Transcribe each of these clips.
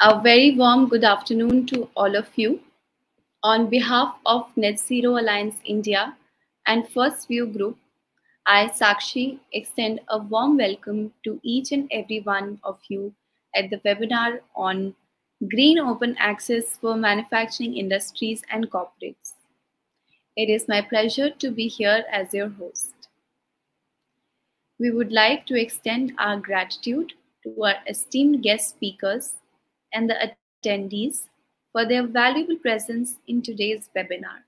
A very warm good afternoon to all of you. On behalf of Net Zero Alliance India and First View Group, I, Sakshi, extend a warm welcome to each and every one of you at the webinar on Green Open Access for Manufacturing Industries and Corporates. It is my pleasure to be here as your host. We would like to extend our gratitude to our esteemed guest speakers and the attendees for their valuable presence in today's webinar.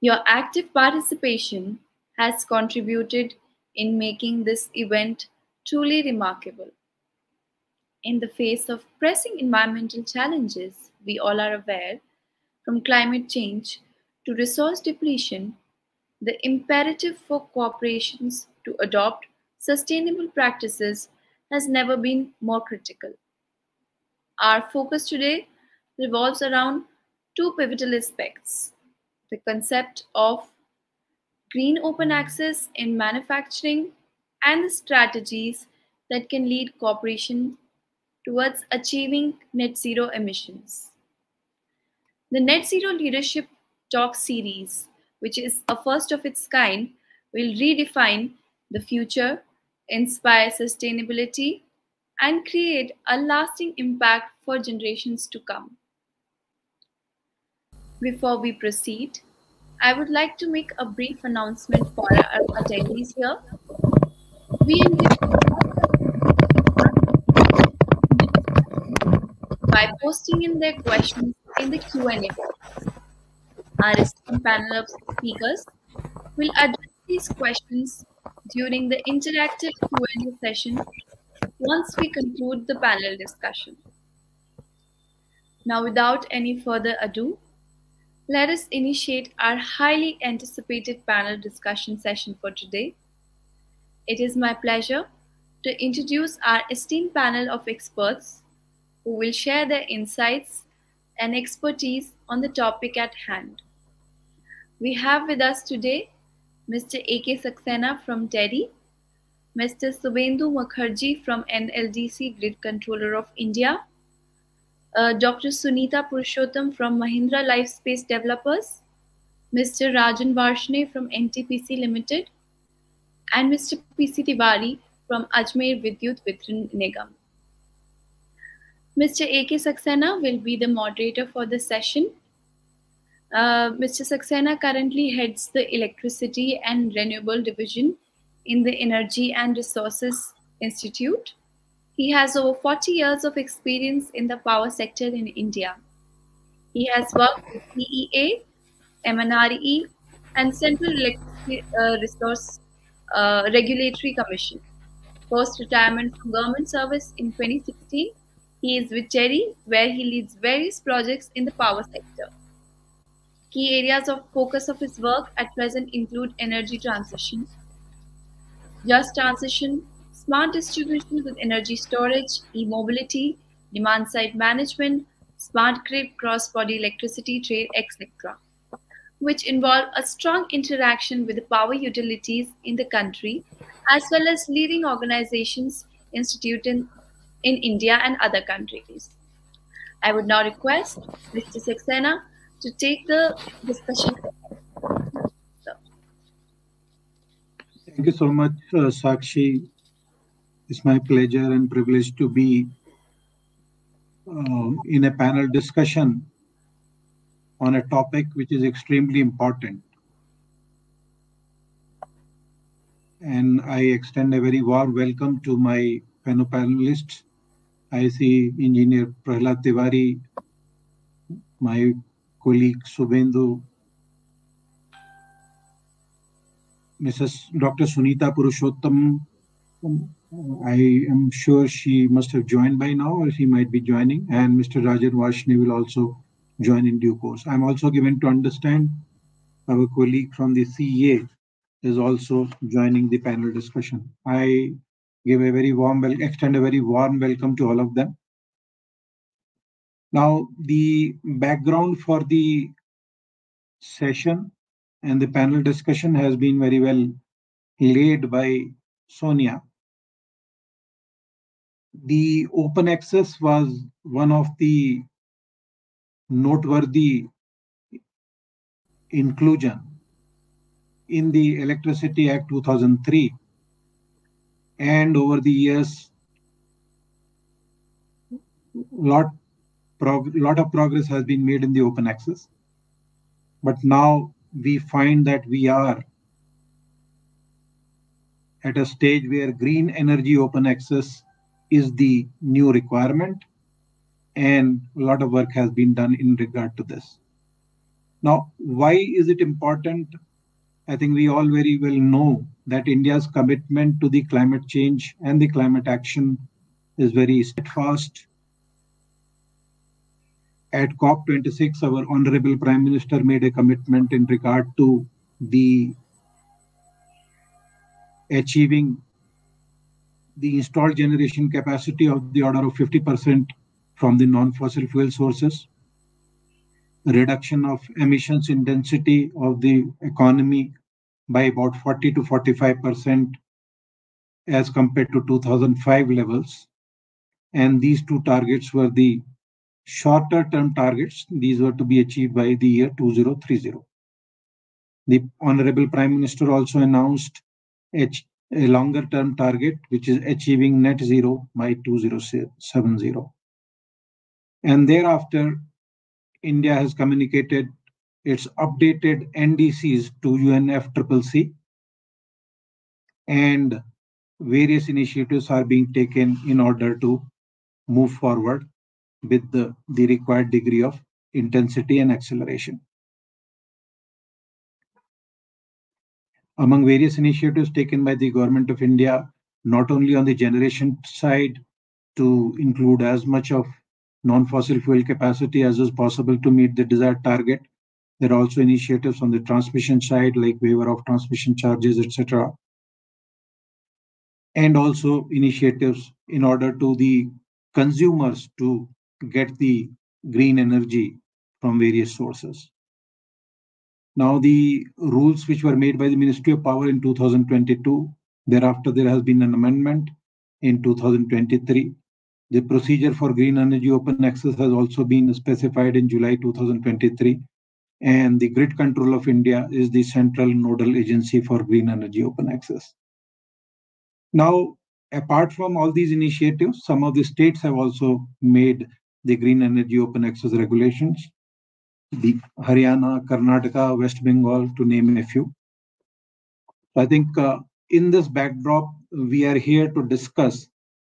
Your active participation has contributed in making this event truly remarkable. In the face of pressing environmental challenges, we all are aware, from climate change to resource depletion, the imperative for corporations to adopt sustainable practices has never been more critical. Our focus today revolves around two pivotal aspects the concept of green open access in manufacturing and the strategies that can lead corporations towards achieving net zero emissions. The Net Zero Leadership Talk series, which is a first of its kind, will redefine the future, inspire sustainability, and create a lasting impact for generations to come. Before we proceed, I would like to make a brief announcement for our attendees here. We by posting in their questions in the Q&A. Our esteemed panel of speakers will address these questions during the interactive Q&A session once we conclude the panel discussion. Now, without any further ado, let us initiate our highly anticipated panel discussion session for today. It is my pleasure to introduce our esteemed panel of experts who will share their insights and expertise on the topic at hand. We have with us today Mr. A.K. Saxena from TERI, Mr. Subendu Mukherjee from NLDC Grid Controller of India, uh, Dr. Sunita Purushottam from Mahindra Lifespace Developers, Mr. Rajan Varshne from NTPC Limited, and Mr. PC Tiwari from Ajmer Vidyut Vitran Nigam. Mr. A.K. Saxena will be the moderator for the session. Uh, Mr. Saxena currently heads the Electricity and Renewable Division in the Energy and Resources Institute. He has over 40 years of experience in the power sector in India. He has worked with CEA, MNRE, and Central Electricity uh, Resource uh, Regulatory Commission. Post retirement from government service in 2016, he is with TERI, where he leads various projects in the power sector. Key areas of focus of his work at present include energy transition, just transition, smart distribution with energy storage, e-mobility, demand-side management, smart grid, cross-border electricity trade, etc., which involve a strong interaction with the power utilities in the country, as well as leading organizations instituted in, in India and other countries. I would now request Mr. Saxena to take the discussion. Thank you so much, uh, Sakshi. It's my pleasure and privilege to be uh, in a panel discussion on a topic which is extremely important. And I extend a very warm welcome to my panel panelists. I see Engineer Prahlad Tiwari, my colleague Subendu Mrs. Dr. Sunita Purushottam. Um, I am sure she must have joined by now, or she might be joining, and Mr. Rajan Varshne will also join in due course. I'm also given to understand our colleague from the CEA is also joining the panel discussion. I give a very warm, well, extend a very warm welcome to all of them. Now, the background for the session and the panel discussion has been very well laid by Sonia. the open access was one of the noteworthy inclusion in the Electricity Act 2003 and over the years lot lot of progress has been made in the open access but now we find that we are at a stage where green energy open access is the new requirement and a lot of work has been done in regard to this. Now why is it important? I think we all very well know that india's commitment to the climate change and the climate action is very steadfast at COP26, our Honorable Prime Minister made a commitment in regard to the achieving the installed generation capacity of the order of 50% from the non-fossil fuel sources, reduction of emissions intensity of the economy by about 40 to 45% as compared to 2005 levels. And these two targets were the shorter term targets. These were to be achieved by the year 2030. The Honorable Prime Minister also announced a, longer term target, which is achieving net zero by 2070. And thereafter, India has communicated its updated NDCs to UNFCCC, and various initiatives are being taken in order to move forward with the, the required degree of intensity and acceleration. Among various initiatives taken by the Government of India, not only on the generation side to include as much of non-fossil fuel capacity as is possible to meet the desired target. There are also initiatives on the transmission side like waiver of transmission charges, etc. And also initiatives in order to the consumers to get the green energy from various sources. Now, the rules which were made by the Ministry of Power in 2022, thereafter there has been an amendment in 2023. The procedure for green energy open access has also been specified in July 2023. And the Grid Control of India is the central nodal agency for green energy open access. Now, apart from all these initiatives, some of the states have also made the green energy open access regulations, the Haryana, Karnataka, West Bengal, to name a few. I think uh, in this backdrop, we are here to discuss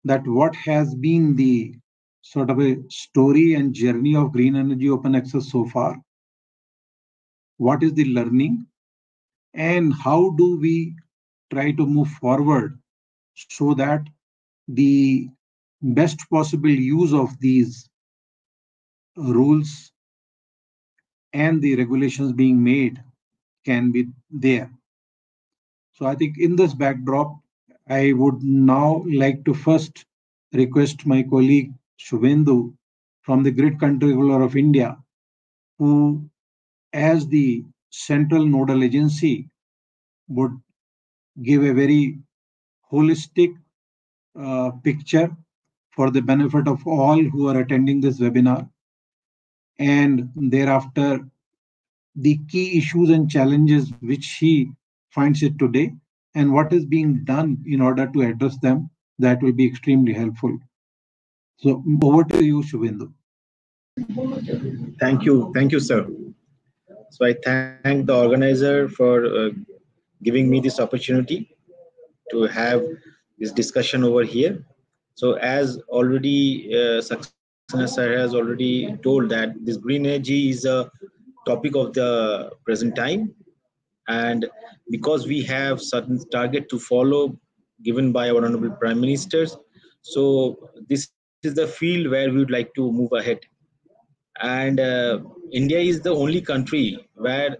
that what has been the sort of a story and journey of green energy open access so far. What is the learning and how do we try to move forward so that the best possible use of these rules and the regulations being made can be there. So I think in this backdrop, I would now like to first request my colleague Shubhendu from the Grid Controller of India, who as the central nodal agency would give a very holistic uh, picture for the benefit of all who are attending this webinar and thereafter the key issues and challenges which he finds it today and what is being done in order to address them that will be extremely helpful. So over to you shubhendu. Thank you. Thank you sir. So i thank the organizer for uh, giving me this opportunity to have this discussion over here. So as already uh, sir has already told that this green energy is a topic of the present time. And because we have certain target to follow given by our honorable prime ministers, so this is the field where we would like to move ahead. And uh, India is the only country where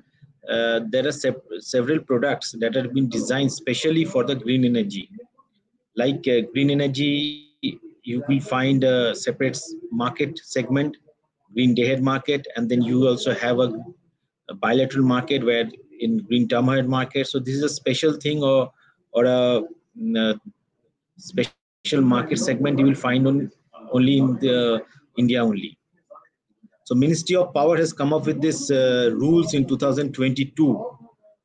uh, there are se several products that have been designed specially for the green energy. Like uh, green energy you will find a separate market segment, green day-ahead market, and then you also have a, a, bilateral market where in green term-ahead market. So this is a special thing or or a, a special market segment you will find on, only in the India only. So Ministry of Power has come up with this uh, rules in 2022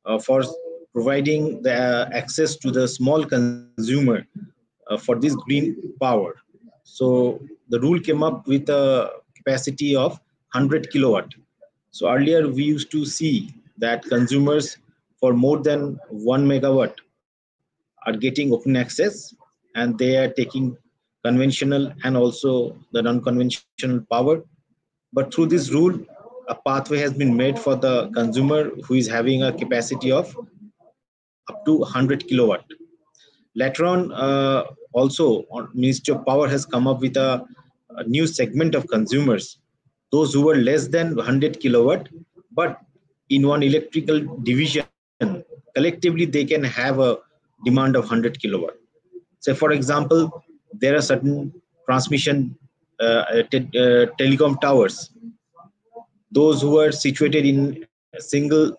uh, for providing the uh, access to the small consumer uh, for this green power. So the rule came up with a capacity of 100 kilowatt. So earlier we used to see that consumers for more than one megawatt are getting open access and they are taking conventional and also the non-conventional power. But through this rule, a pathway has been made for the consumer who is having a capacity of up to 100 kilowatt. Later on, uh, also, Ministry of Power has come up with a, a new segment of consumers, those who were less than 100 kilowatt, but in one electrical division, collectively they can have a demand of 100 kilowatt. So, for example, there are certain transmission uh, te uh, telecom towers. Those who are situated in a single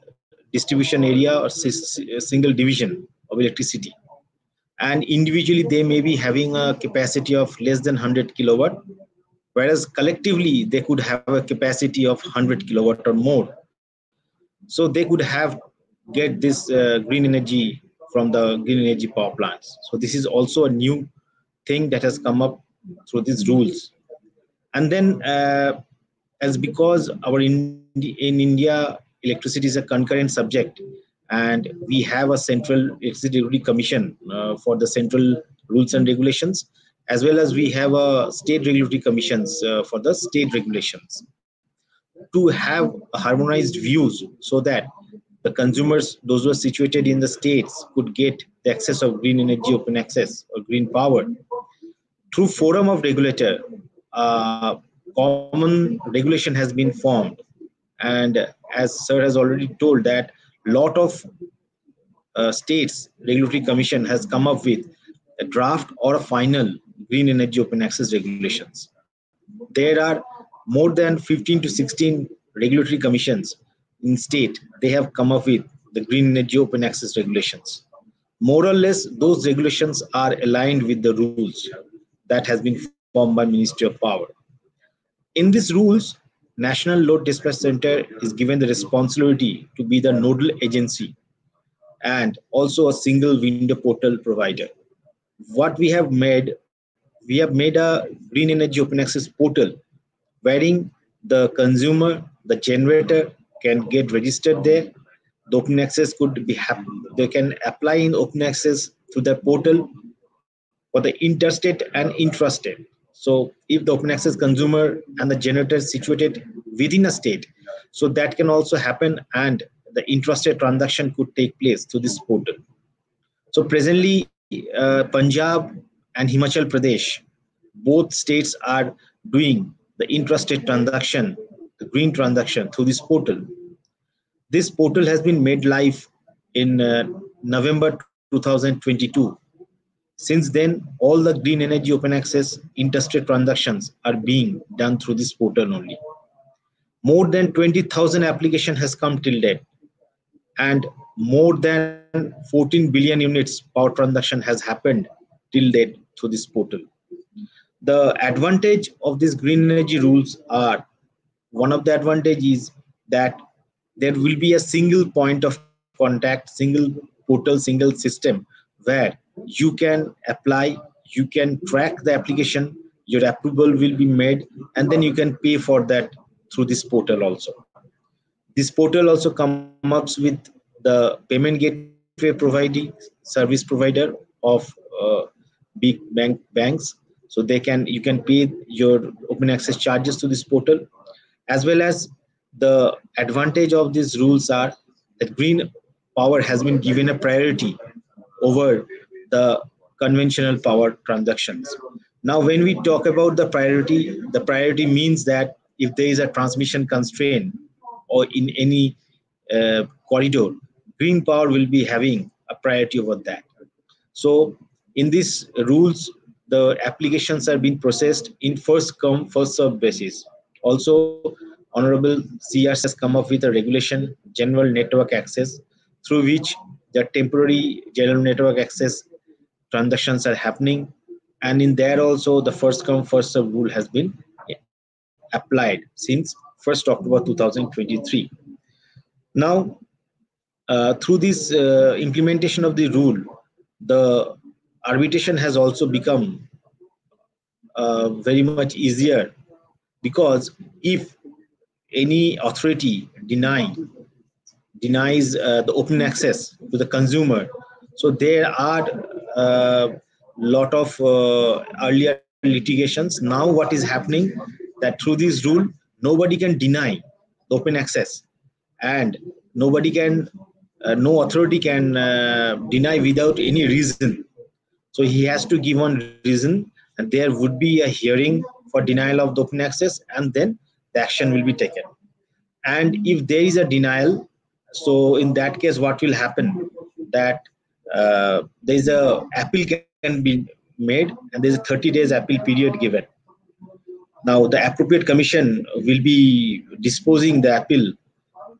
distribution area or single division of electricity. And individually, they may be having a capacity of less than 100 kilowatt, whereas collectively, they could have a capacity of 100 kilowatt or more. So they could have get this uh, green energy from the green energy power plants. So this is also a new thing that has come up through these rules. And then uh, as because our in, in India, electricity is a concurrent subject and we have a central regulatory commission uh, for the central rules and regulations as well as we have a state regulatory commissions uh, for the state regulations to have harmonized views so that the consumers, those who are situated in the states, could get the access of green energy, open access, or green power. Through forum of regulator, uh, common regulation has been formed. And as sir has already told that lot of uh, states regulatory commission has come up with a draft or a final green energy open access regulations. There are more than 15 to 16 regulatory commissions in state, they have come up with the green energy open access regulations. More or less, those regulations are aligned with the rules that has been formed by Ministry of Power. In these rules, National Load Dispatch Center is given the responsibility to be the nodal agency and also a single window portal provider. What we have made, we have made a green energy open access portal wherein the consumer, the generator, can get registered there. The open access could be happen. They can apply in open access through the portal for the interstate and intrastate. So if the open access consumer and the generator is situated within a state, so that can also happen and the intrastate transaction could take place through this portal. So presently, uh, Punjab and Himachal Pradesh, both states are doing the intrastate transaction the green transaction through this portal. This portal has been made live in uh, November 2022. Since then, all the green energy open access interstate transactions are being done through this portal only. More than 20,000 application has come till date and more than 14 billion units power transaction has happened till date through this portal. The advantage of these green energy rules are one of the advantage is that there will be a single point of contact single portal single system where you can apply you can track the application your approval will be made and then you can pay for that through this portal also. This portal also comes up with the payment gateway providing service provider of uh, big bank banks. So they can you can pay your open access charges to this portal as well as the advantage of these rules are that green power has been given a priority over the conventional power transactions. Now, when we talk about the priority, the priority means that if there is a transmission constraint or in any uh, corridor, green power will be having a priority over that. So, in these rules, the applications are being processed in first come, first serve basis. Also, Honorable CRs has come up with a regulation, general network access, through which the temporary general network access transactions are happening. And in there also the first come first serve rule has been applied since 1st october 2023 now uh, through this uh, implementation of the rule the arbitration has also become uh, very much easier because if any authority deny denies uh, the open access to the consumer so there are a uh, lot of uh, earlier litigations. Now what is happening? That through this rule nobody can deny open access. And nobody can uh, no authority can deny without any reason. So he has to give one reason and there would be a hearing for denial of open access and then the action will be taken. And if there is a denial so in that case what will happen? That uh, there is a appeal can be made and there is a 30 days appeal period given. Now the appropriate commission will be disposing the appeal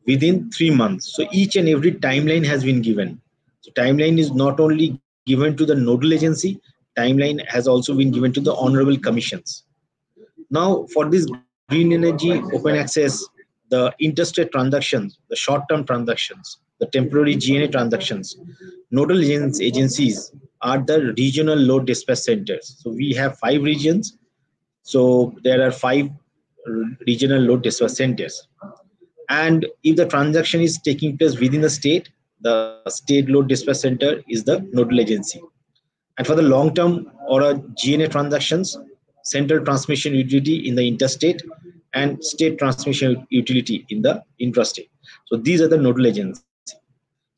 within three months. So each and every timeline has been given. So timeline is not only given to the nodal agency timeline has also been given to the honorable commissions. Now, for this green energy open access, the interstate transactions, the short-term transactions, the temporary GNA transactions, nodal agencies are the regional load dispatch centers. So we have five regions. So there are five regional load dispatch centers. And if the transaction is taking place within the state, the state load dispatch center is the nodal agency. And for the long term or a GNA transactions, central transmission utility in the interstate and state transmission utility in the intrastate. So these are the nodal agencies.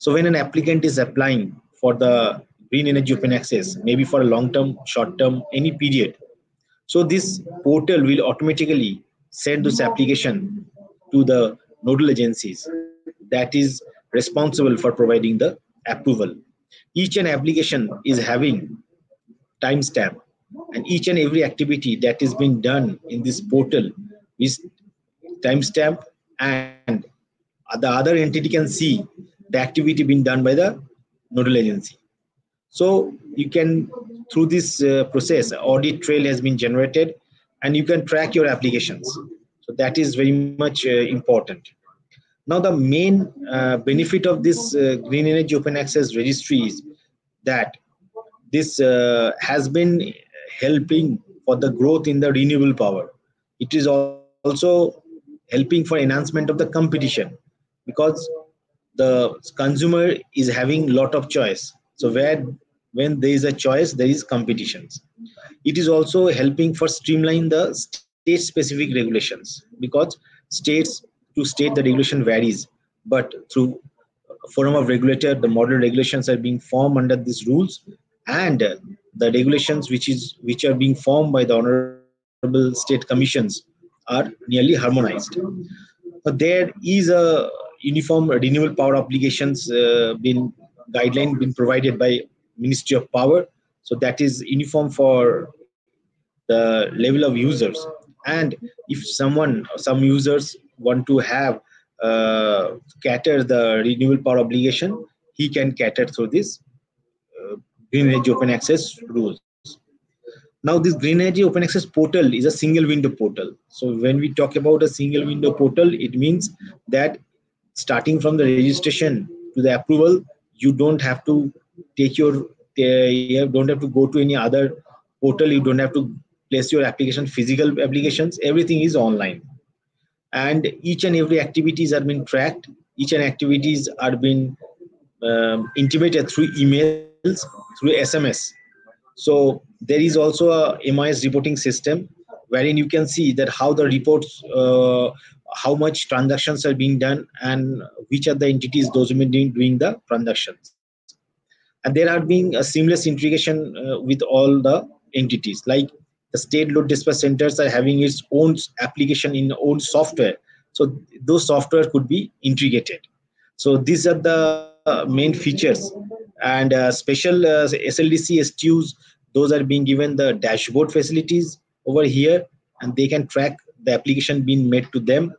So when an applicant is applying for the green energy open access, maybe for a long term, short term, any period, so this portal will automatically send this application to the nodal agencies that is responsible for providing the approval. Each and application is having timestamp and each and every activity that is being done in this portal is timestamp and the other entity can see the activity being done by the nodal agency. So you can through this uh, process audit trail has been generated and you can track your applications. So that is very much uh, important. Now, the main uh, benefit of this uh, Green Energy Open Access Registry is that this uh, has been helping for the growth in the renewable power. It is also helping for enhancement of the competition because the consumer is having a lot of choice. So where when there is a choice, there is competitions. It is also helping for streamline the state specific regulations because states to state the regulation varies, but through forum of regulator, the model regulations are being formed under these rules, and the regulations which is which are being formed by the honorable state commissions are nearly harmonized. But there is a uniform renewable power obligations uh, been guideline been provided by Ministry of Power, so that is uniform for the level of users. And if someone, some users want to have uh, cater the renewable power obligation, he can cater through this uh, green energy open access rules. Now, this green energy open access portal is a single window portal. So, when we talk about a single window portal, it means that starting from the registration to the approval, you don't have to take your, uh, you don't have to go to any other portal. You don't have to place your application, physical applications. Everything is online and each and every activities are being tracked each and activities are being um, intimated through emails through sms so there is also a MIS reporting system wherein you can see that how the reports uh, how much transactions are being done and which are the entities those who are doing, the transactions. And there are being a seamless integration uh, with all the entities. Like the state load dispatch centers are having its own application in own software. So those software could be integrated. So these are the uh, main features. And uh, special uh, sldc stus those are being given the dashboard facilities over here. And they can track the application being made to them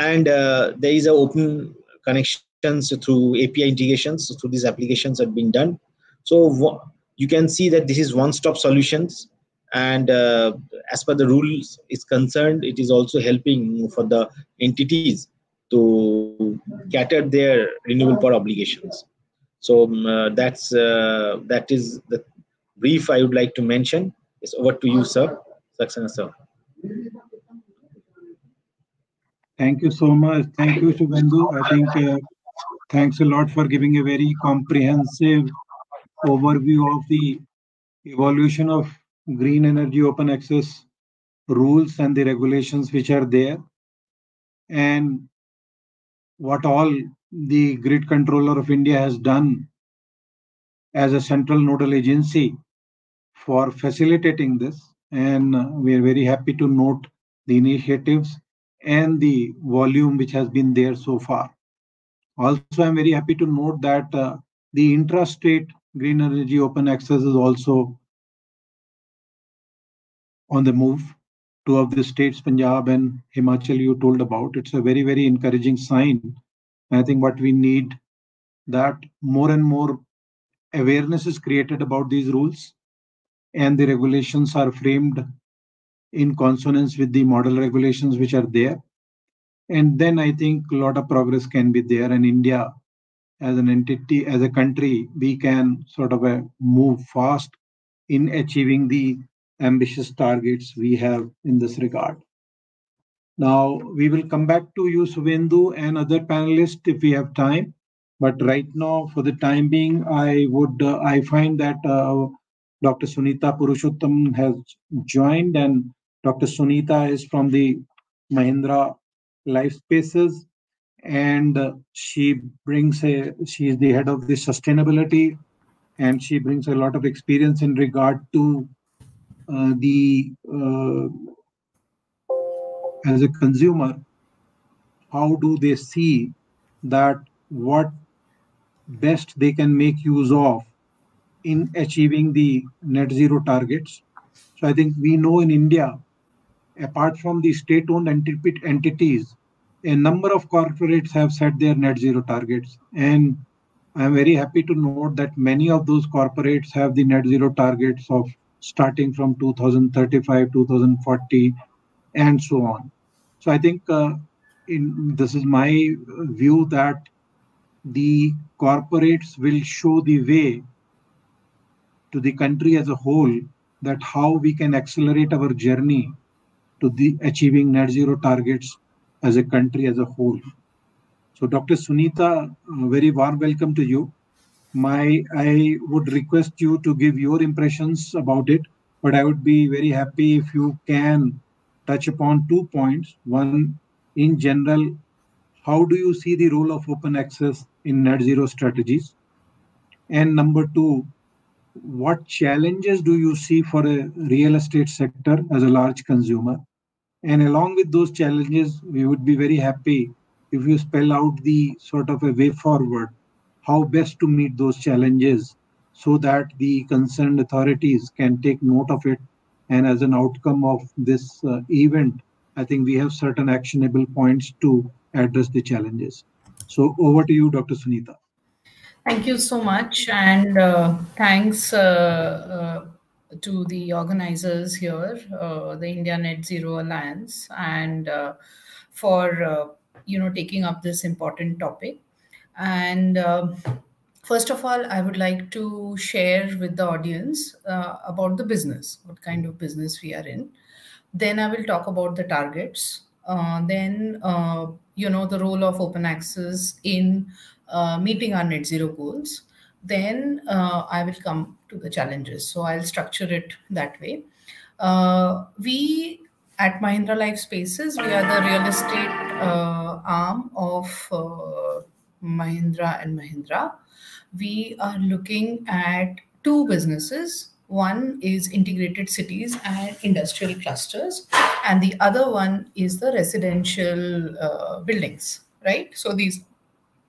and uh, there is a open connections through api integrations through these applications have been done. So you can see that this is one-stop solutions. And uh, as per the rules is concerned it is also helping for the entities to cater their renewable power obligations. So um, uh, that's uh, that is the brief i would like to mention. It's over to you sir. Saxena sir thank you so much. Thank you Subhendu. i think uh, thanks a lot for giving a very comprehensive overview of the evolution of green energy open access rules and the regulations which are there. And what all the grid controller of india has done as a central nodal agency for facilitating this. And we are very happy to note the initiatives and the volume which has been there so far also i'm very happy to note that uh, the intrastate green energy open access is also on the move. Two of the states, Punjab and Himachal, you told about. It's a very, very encouraging sign. I think what we need that more and more awareness is created about these rules and the regulations are framed in consonance with the model regulations which are there. And then I think a lot of progress can be there. And India, as an entity, as a country, we can sort of uh, move fast in achieving the ambitious targets we have in this regard. Now, we will come back to you, Subhendu, and other panelists if we have time. But right now, for the time being, I would uh, I find that uh, Dr. Sunita Purushottam has joined, and Dr. Sunita is from the Mahindra Life Spaces, and she brings a she is the head of the sustainability, and she brings a lot of experience in regard to uh, the uh, as a consumer how do they see that what best they can make use of in achieving the net zero targets so i think we know in india apart from the state owned entities a number of corporates have set their net zero targets and i'm very happy to note that many of those corporates have the net zero targets of starting from 2035, 2040, and so on. So I think uh, in this is my view that the corporates will show the way to the country as a whole that how we can accelerate our journey to the achieving net zero targets as a country as a whole. So Dr. Sunita, uh, very warm welcome to you my i would request you to give your impressions about it but i would be very happy if you can touch upon two points one in general how do you see the role of open access in net zero strategies and number two what challenges do you see for a real estate sector as a large consumer and along with those challenges we would be very happy if you spell out the sort of a way forward how best to meet those challenges so that the concerned authorities can take note of it. And as an outcome of this uh, event, I think we have certain actionable points to address the challenges. So over to you, Dr. Sunita. Thank you so much. And uh, thanks uh, uh to the organizers here, uh, the India Net Zero Alliance, and uh, for you know taking up this important topic. And um, first of all, I would like to share with the audience uh, about the business, what kind of business we are in. Then I will talk about the targets. Uh, then, uh, you know, the role of open access in uh, meeting our net zero goals. Then uh, I will come to the challenges. So I'll structure it that way. Uh, we at Mahindra Life Spaces, we are the real estate arm of Mahindra and Mahindra, we are looking at two businesses. One is integrated cities and industrial clusters, and the other one is the residential uh, buildings, right? So these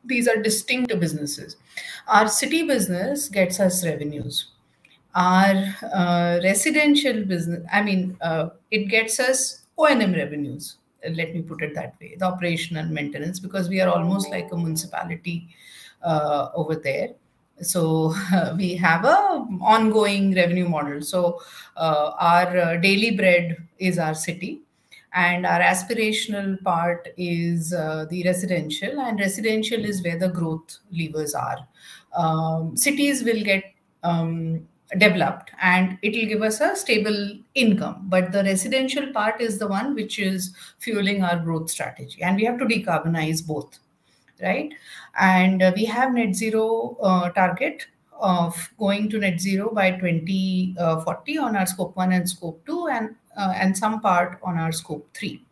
these are distinct businesses. Our city business gets us revenues. Our uh, residential business, I mean, uh, it gets us O&M revenues. Let me put it that way the operation and maintenance because we are almost like a municipality uh, over there. So we have a ongoing revenue model. So uh, our uh, daily bread is our city and our aspirational part is uh, the residential and residential is where the growth levers are. Um, cities will get um, developed and it will give us a stable income. But the residential part is the one which is fueling our growth strategy. And we have to decarbonize both right? And uh, we have net zero uh, target of going to net zero by 2040 uh, on our scope 1 and scope 2 and uh, and some part on our scope 3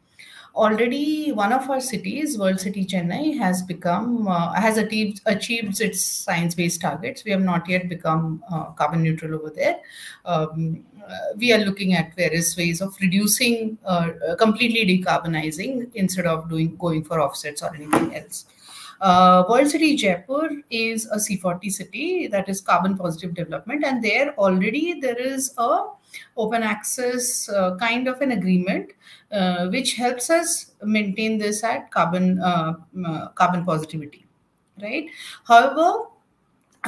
already one of our cities world city chennai has become uh, has achieved achieved its science based targets. We have not yet become uh, carbon neutral over there. Um, uh, we are looking at various ways of reducing uh, completely decarbonizing instead of doing going for offsets or anything else. Uh, World City Jaipur is a C40 city that is carbon positive development, and there already there is a open access uh, kind of an agreement uh, which helps us maintain this at carbon uh, uh, carbon positivity, right? However,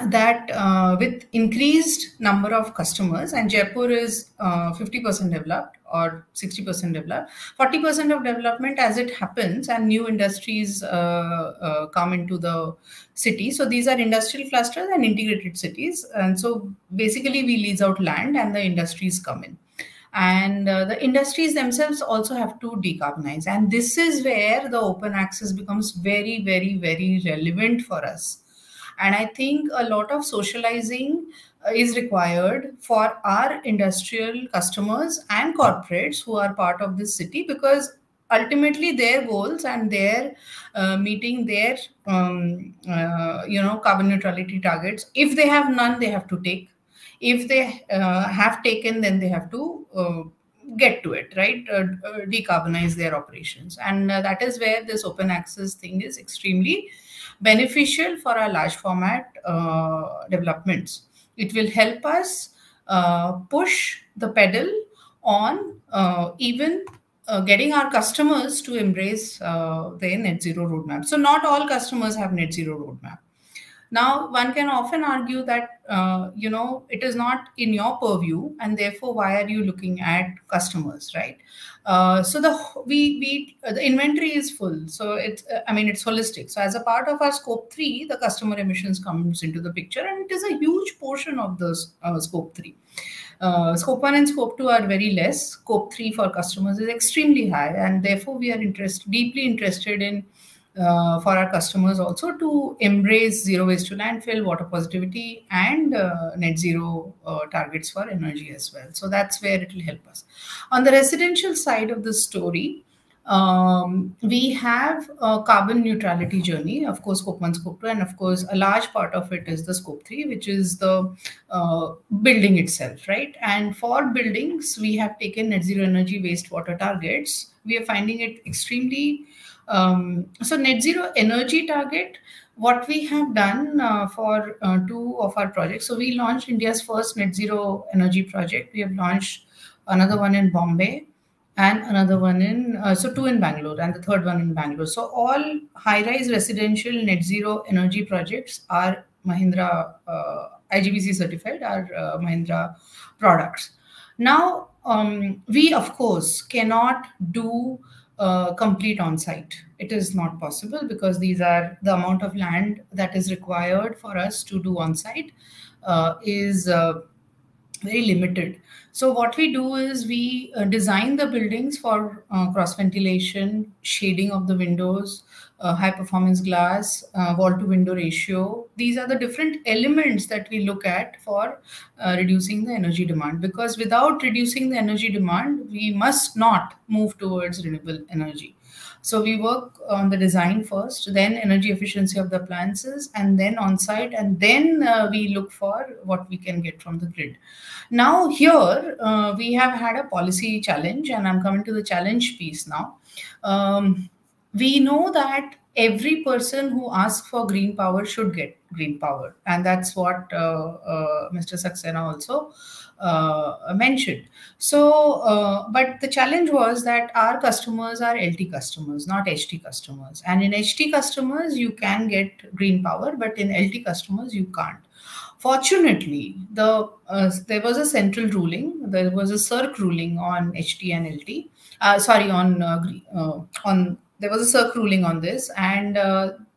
that uh, with increased number of customers and jaipur is uh, 50% developed or 60% developed 40% of development as it happens and new industries uh, uh, come into the city. So these are industrial clusters and integrated cities and so basically we lease out land and the industries come in. And uh, the industries themselves also have to decarbonize. And this is where the open access becomes very very very relevant for us and I think a lot of socializing uh, is required for our industrial customers and corporates who are part of this city because ultimately their goals and their uh, meeting their um, uh, you know carbon neutrality targets if they have none they have to take. If they uh, have taken then they have to uh, get to it right? Uh, decarbonize their operations. And that is where this open access thing is extremely beneficial for our large format uh, developments. It will help us uh, push the pedal on uh, even uh, getting our customers to embrace uh, their net zero roadmap. So not all customers have net zero roadmap. Now, one can often argue that, uh, you know, it is not in your purview and therefore why are you looking at customers, right? Uh, so the we we uh, the inventory is full. So it's uh, I mean it's holistic. So as a part of our scope three, the customer emissions comes into the picture, and it is a huge portion of the uh, scope three. Uh, scope 1 and scope 2 are very less scope 3 for customers is extremely high and therefore we are interest, deeply interested in uh, for our customers also to embrace zero waste to landfill, water positivity, and uh, net zero uh, targets for energy as well. So that's where it will help us. On the residential side of the story, um, we have a carbon neutrality journey, of course, scope one, scope two, and of course, a large part of it is the scope three, which is the uh, building itself, right? And for buildings, we have taken net zero energy wastewater targets. We are finding it extremely um, so net zero energy target, what we have done uh, for uh, two of our projects. So we launched India's first net zero energy project. We have launched another one in Bombay and another one in, uh, so two in Bangalore and the third one in Bangalore. So all high-rise residential net zero energy projects are Mahindra uh, IGBC certified, are uh, Mahindra products. Now, um, we of course cannot do uh, complete on site. It is not possible because these are the amount of land that is required for us to do on site uh, is uh, very limited. So what we do is we uh, design the buildings for uh, cross ventilation, shading of the windows, uh, high performance glass, uh, wall to window ratio. These are the different elements that we look at for uh, reducing the energy demand. Because without reducing the energy demand, we must not move towards renewable energy. So we work on the design first, then energy efficiency of the appliances, and then on site, and then uh, we look for what we can get from the grid. Now, here uh, we have had a policy challenge, and I'm coming to the challenge piece now. Um, we know that every person who asks for green power should get green power and that's what uh, uh, mr saxena also uh, mentioned so uh, but the challenge was that our customers are lt customers not ht customers and in ht customers you can get green power but in lt customers you can't Fortunately, the uh, there was a central ruling. There was a CERC ruling on HT and LT. Uh, sorry, on uh, uh, on there was a CERC ruling on this, and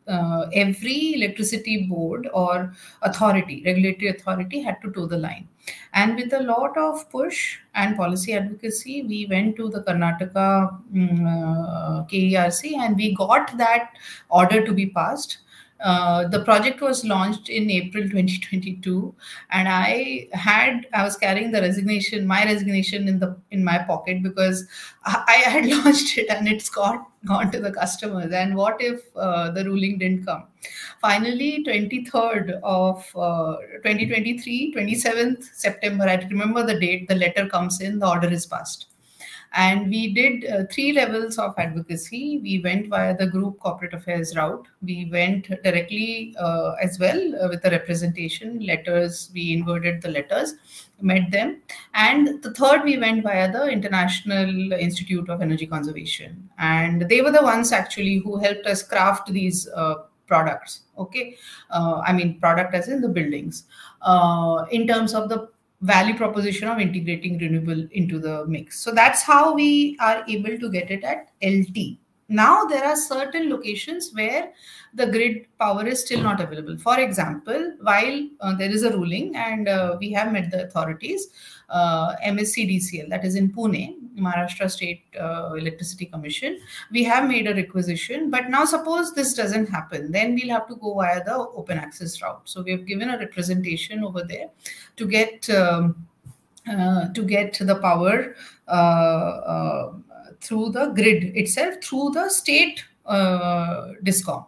uh, uh, every electricity board or authority, regulatory authority, had to toe the line. And with a lot of push and policy advocacy, we went to the Karnataka um, KERC and we got that order to be passed uh, the project was launched in April 2022, and I had I was carrying the resignation, my resignation in the in my pocket because I, I had launched it and it's got gone to the customers. And what if uh, the ruling didn't come? Finally, 23rd of uh, 2023, 27th September, I remember the date. The letter comes in, the order is passed and we did uh, three levels of advocacy. We went via the group corporate affairs route. We went directly uh, as well uh, with the representation letters. We inverted the letters, met them. And the third, we went via the International Institute of Energy Conservation. And they were the ones actually who helped us craft these uh, products. Okay. Uh, I mean, product as in the buildings. Uh, in terms of the value proposition of integrating renewable into the mix. So that's how we are able to get it at LT. Now there are certain locations where the grid power is still not available. For example, while uh, there is a ruling and uh, we have met the authorities, uh, MSEDCL, that is in Pune, Maharashtra State uh, Electricity Commission, we have made a requisition. But now, suppose this doesn't happen, then we'll have to go via the open access route. So we have given a representation over there to get um, uh, to get the power uh, uh, through the grid itself, through the state uh, discom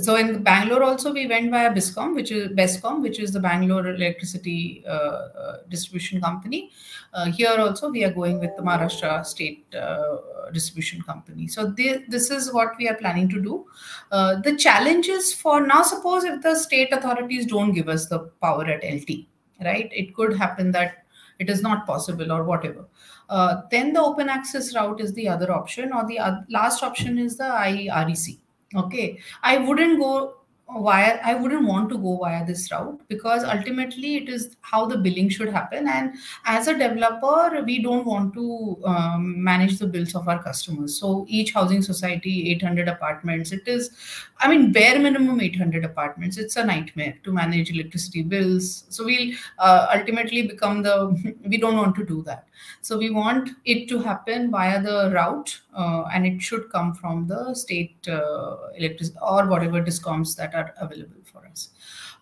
so in Bangalore also we went via BISCOM, which is BESCOM, which is the Bangalore Electricity uh, uh, Distribution Company. Uh, here also we are going with the Maharashtra State uh, Distribution Company. So this is what we are planning to do. Uh, the challenges for now, suppose if the state authorities don't give us the power at LT, right? It could happen that it is not possible or whatever. Uh, then the open access route is the other option, or the last option is the IREC okay? I wouldn't go via i wouldn't want to go via this route because ultimately it is how the billing should happen. And as a developer we don't want to um, manage the bills of our customers. So each housing society 800 apartments it is i mean bare minimum 800 apartments. It's a nightmare to manage electricity bills. So we'll uh, ultimately become the we don't want to do that so we want it to happen via the route uh, and it should come from the state uh, or whatever discoms that are available for us.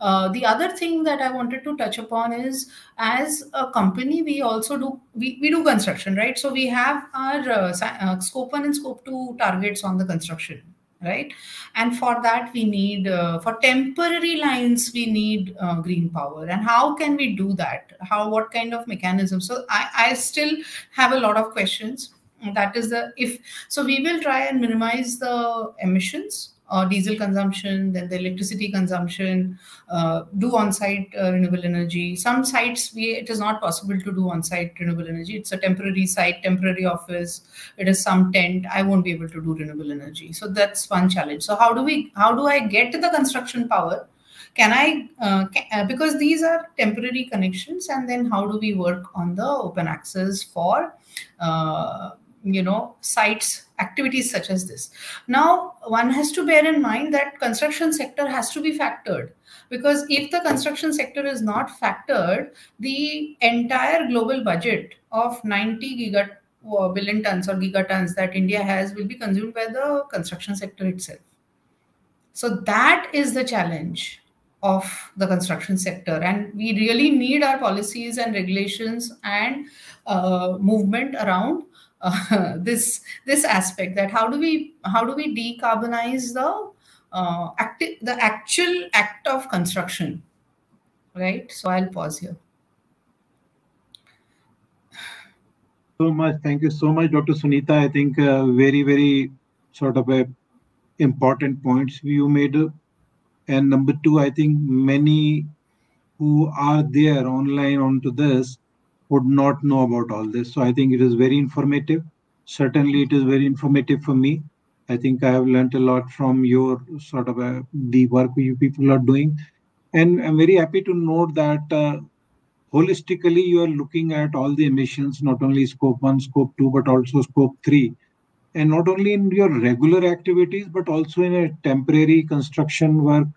Uh, the other thing that I wanted to touch upon is as a company, we also do we, we do construction, right? So we have our uh, uh, scope one and scope two targets on the construction right? And for that we need uh, for temporary lines we need uh, green power. And how can we do that? How what kind of mechanism? So i i still have a lot of questions. That is the if so we will try and minimize the emissions uh, diesel consumption, then the electricity consumption, uh, do on-site uh, renewable energy. Some sites we it is not possible to do on-site renewable energy. It's a temporary site, temporary office. It is some tent. I won't be able to do renewable energy. So that's one challenge. So how do we? How do I get the construction power? Can I? Uh, can, uh, because these are temporary connections, and then how do we work on the open access for? Uh, you know sites activities such as this. Now one has to bear in mind that construction sector has to be factored because if the construction sector is not factored the entire global budget of 90 giga uh, billion tons or gigatons that india has will be consumed by the construction sector itself. So that is the challenge of the construction sector and we really need our policies and regulations and uh, movement around uh, this this aspect that how do we how do we decarbonize the uh, acti- the actual act of construction? Right? So i'll pause here. So much. Thank you so much dr sunita. I think uh, very very sort of a important points you made. And number two i think many who are there online onto this would not know about all this. So I think it is very informative. Certainly, it is very informative for me. I think I have learned a lot from your sort of uh, the work you people are doing. And I'm very happy to note that uh, holistically you are looking at all the emissions, not only scope one, scope two, but also scope three. And not only in your regular activities, but also in a temporary construction work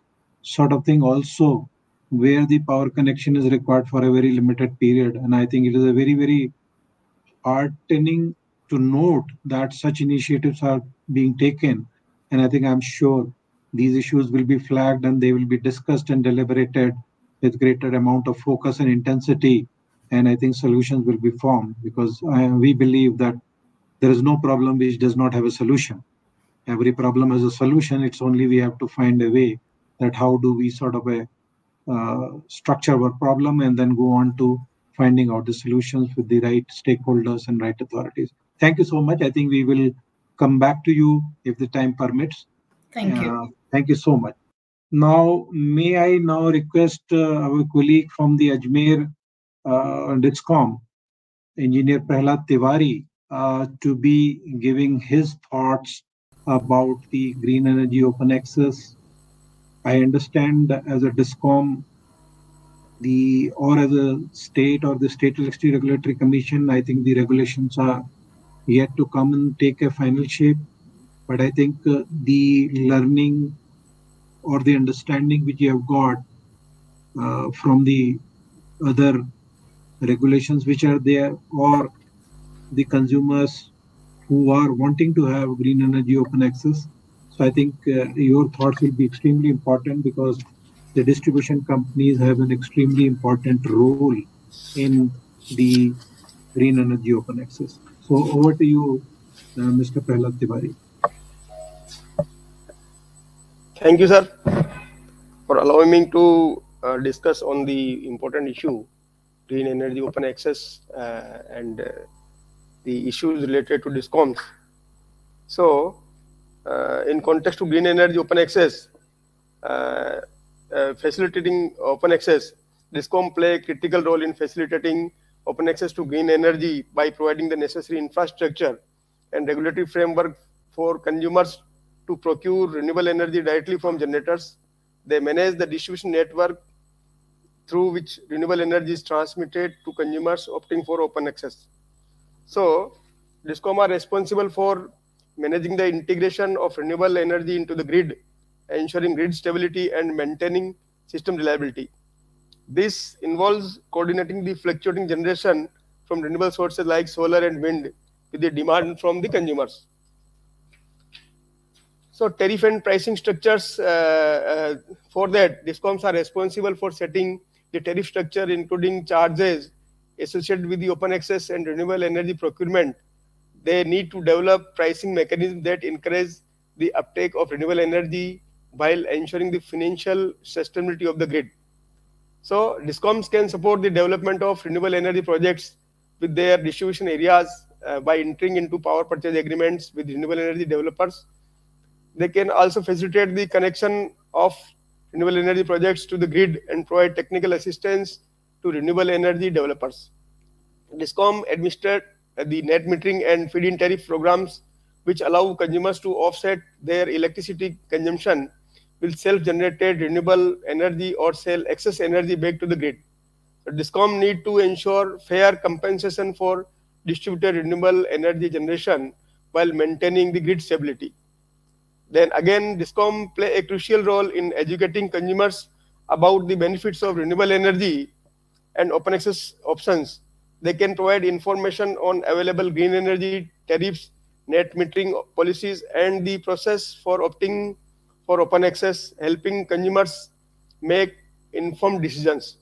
sort of thing also, where the power connection is required for a very limited period. And I think it is a very, very heartening to note that such initiatives are being taken. And I think I'm sure these issues will be flagged and they will be discussed and deliberated with greater amount of focus and intensity. And I think solutions will be formed because I, we believe that there is no problem which does not have a solution. Every problem has a solution. It's only we have to find a way that how do we sort of a structure our problem and then go on to finding out the solutions with the right stakeholders and right authorities. Thank you so much. I think we will come back to you if the time permits. Thank you. Uh, thank you so much. Now, may I now request uh, our colleague from the Ajmer uh, DISCOM, Engineer Prahlad Tiwari, uh, to be giving his thoughts about the green energy open access. I understand as a DISCOM, the or as a state or the state electricity regulatory commission, I think the regulations are yet to come and take a final shape. But I think uh, the learning or the understanding which you have got uh, from the other regulations which are there or the consumers who are wanting to have green energy open access. So I think uh, your thoughts will be extremely important because the distribution companies have an extremely important role in the green energy open access. So over to you, uh, Mr. Prahlad Tiwari. Thank you, sir, for allowing me to uh, discuss on the important issue, green energy open access uh, and uh, the issues related to DISCOMs. So, in context to green energy open access, uh, uh, facilitating open access, DISCOM play a critical role in facilitating open access to green energy by providing the necessary infrastructure and regulatory framework for consumers to procure renewable energy directly from generators. They manage the distribution network through which renewable energy is transmitted to consumers opting for open access. So, DISCOM are responsible for managing the integration of renewable energy into the grid, ensuring grid stability and maintaining system reliability. This involves coordinating the fluctuating generation from renewable sources like solar and wind with the demand from the consumers. So tariff and pricing structures, uh, uh, for that, DISCOMs are responsible for setting the tariff structure, including charges associated with the open access and renewable energy procurement. They need to develop pricing mechanisms that encourage the uptake of renewable energy while ensuring the financial sustainability of the grid. So DISCOMs can support the development of renewable energy projects with their distribution areas uh, by entering into power purchase agreements with renewable energy developers. They can also facilitate the connection of renewable energy projects to the grid and provide technical assistance to renewable energy developers. DISCOM administered the net metering and feed-in tariff programs which allow consumers to offset their electricity consumption with self-generated renewable energy or sell excess energy back to the grid. So DISCOM need to ensure fair compensation for distributed renewable energy generation while maintaining the grid stability. Then again, DISCOM play a crucial role in educating consumers about the benefits of renewable energy and open access options. They can provide information on available green energy tariffs, net metering policies, and the process for opting for open access, helping consumers make informed decisions.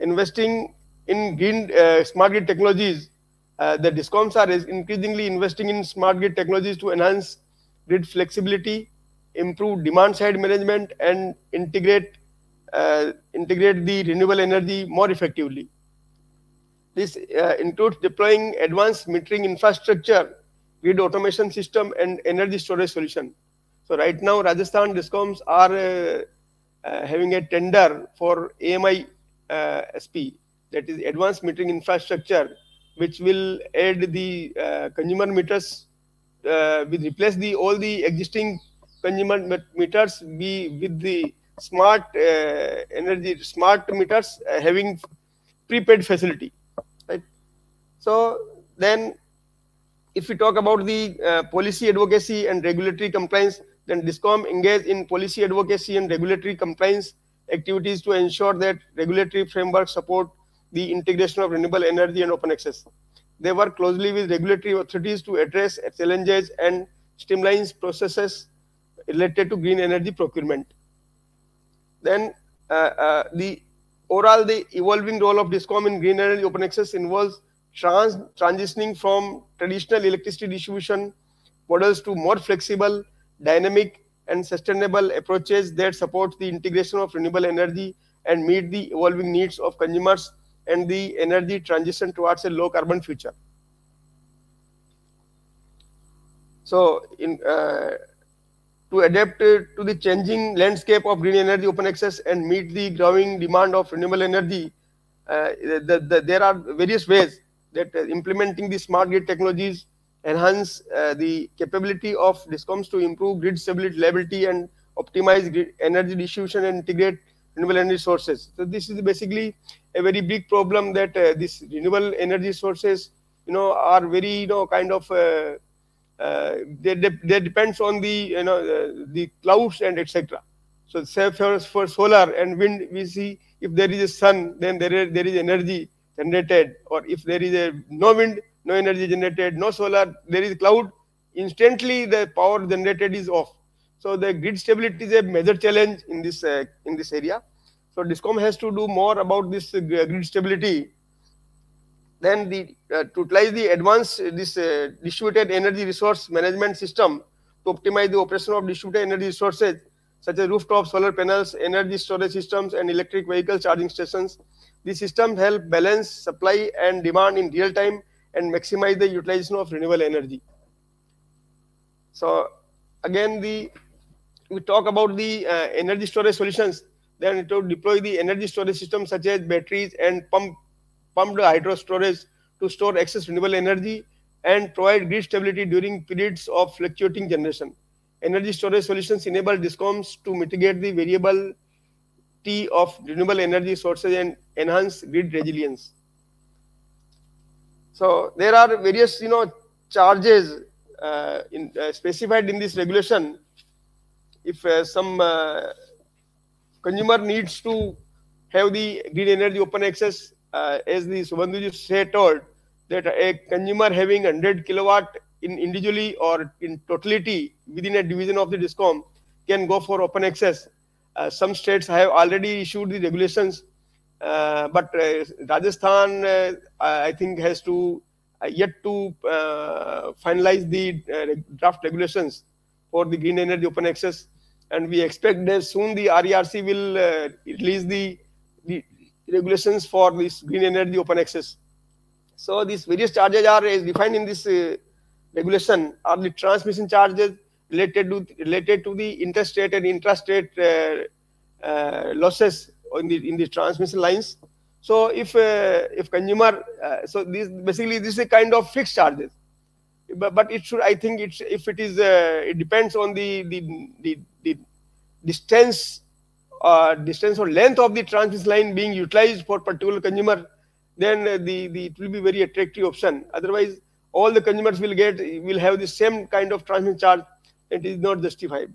Investing in green uh, smart grid technologies, uh, the DISCOMs are increasingly investing in smart grid technologies to enhance grid flexibility, improve demand side management, and integrate uh, integrate the renewable energy more effectively. This uh, includes deploying advanced metering infrastructure, grid automation system, and energy storage solution. So right now, Rajasthan discoms are uh, uh, having a tender for AMI uh, SP, that is advanced metering infrastructure, which will add the uh, consumer meters, uh, will replace the all the existing consumer meters be with the smart energy, smart meters having prepaid facility? So then if we talk about the uh, policy advocacy and regulatory compliance, then DISCOM engage in policy advocacy and regulatory compliance activities to ensure that regulatory framework support the integration of renewable energy and open access. They work closely with regulatory authorities to address challenges and streamlines processes related to green energy procurement. Then uh, uh, the overall the evolving role of DISCOM in green energy open access involves trans transitioning from traditional electricity distribution models to more flexible, dynamic, and sustainable approaches that support the integration of renewable energy and meet the evolving needs of consumers and the energy transition towards a low carbon future. So, in uh, to adapt uh, to the changing landscape of green energy open access and meet the growing demand of renewable energy, uh, the, the, there are various ways that uh, implementing the smart grid technologies enhance uh, the capability of DISCOMs to improve grid stability, reliability, and optimize grid energy distribution and integrate renewable energy sources. So this is basically a very big problem that uh, these renewable energy sources, you know, are very, you know, kind of uh, uh, they, they, they, depends on the you know uh, the clouds and etc. So say for, for solar and wind, we see if there is a sun, then there is there is energy generated, or if there is a no wind, no energy generated, no solar, there is cloud, instantly the power generated is off. So the grid stability is a major challenge in this uh, in this area. So DISCOM has to do more about this uh, grid stability. Then the uh, to utilize the advanced uh, this uh, distributed energy resource management system to optimize the operation of distributed energy resources such as rooftop solar panels, energy storage systems, and electric vehicle charging stations. These systems help balance supply and demand in real time and maximize the utilization of renewable energy. So again, the we talk about the uh, energy storage solutions, then to deploy the energy storage systems such as batteries and pump pumped hydro storage to store excess renewable energy and provide grid stability during periods of fluctuating generation. Energy storage solutions enable DISCOMs to mitigate the variability of renewable energy sources and enhance grid resilience. So there are various, you know, charges uh, in, uh, specified in this regulation. If uh, some uh, consumer needs to have the grid energy open access, uh, as the Shubhenduji said told, that a consumer having 100 kilowatt in individually or in totality within a division of the DISCOM can go for open access. Uh, some states have already issued the regulations, uh, but uh, Rajasthan, I think, has to yet to finalize the draft regulations for the green energy open access. And we expect that soon the RERC will release the, the regulations for this green energy open access. So these various charges are as defined in this uh, regulation are the transmission charges related to related to the interstate and intrastate uh, uh, losses in the in the transmission lines. So if uh, if consumer, so this basically this is a kind of fixed charges, but, but it should I think it's if it is it depends on the the the, the distance uh, distance or length of the transmission line being utilized for particular consumer, then uh, the, the it will be very attractive option. Otherwise, all the consumers will get will have the same kind of transmission charge. It is not justified.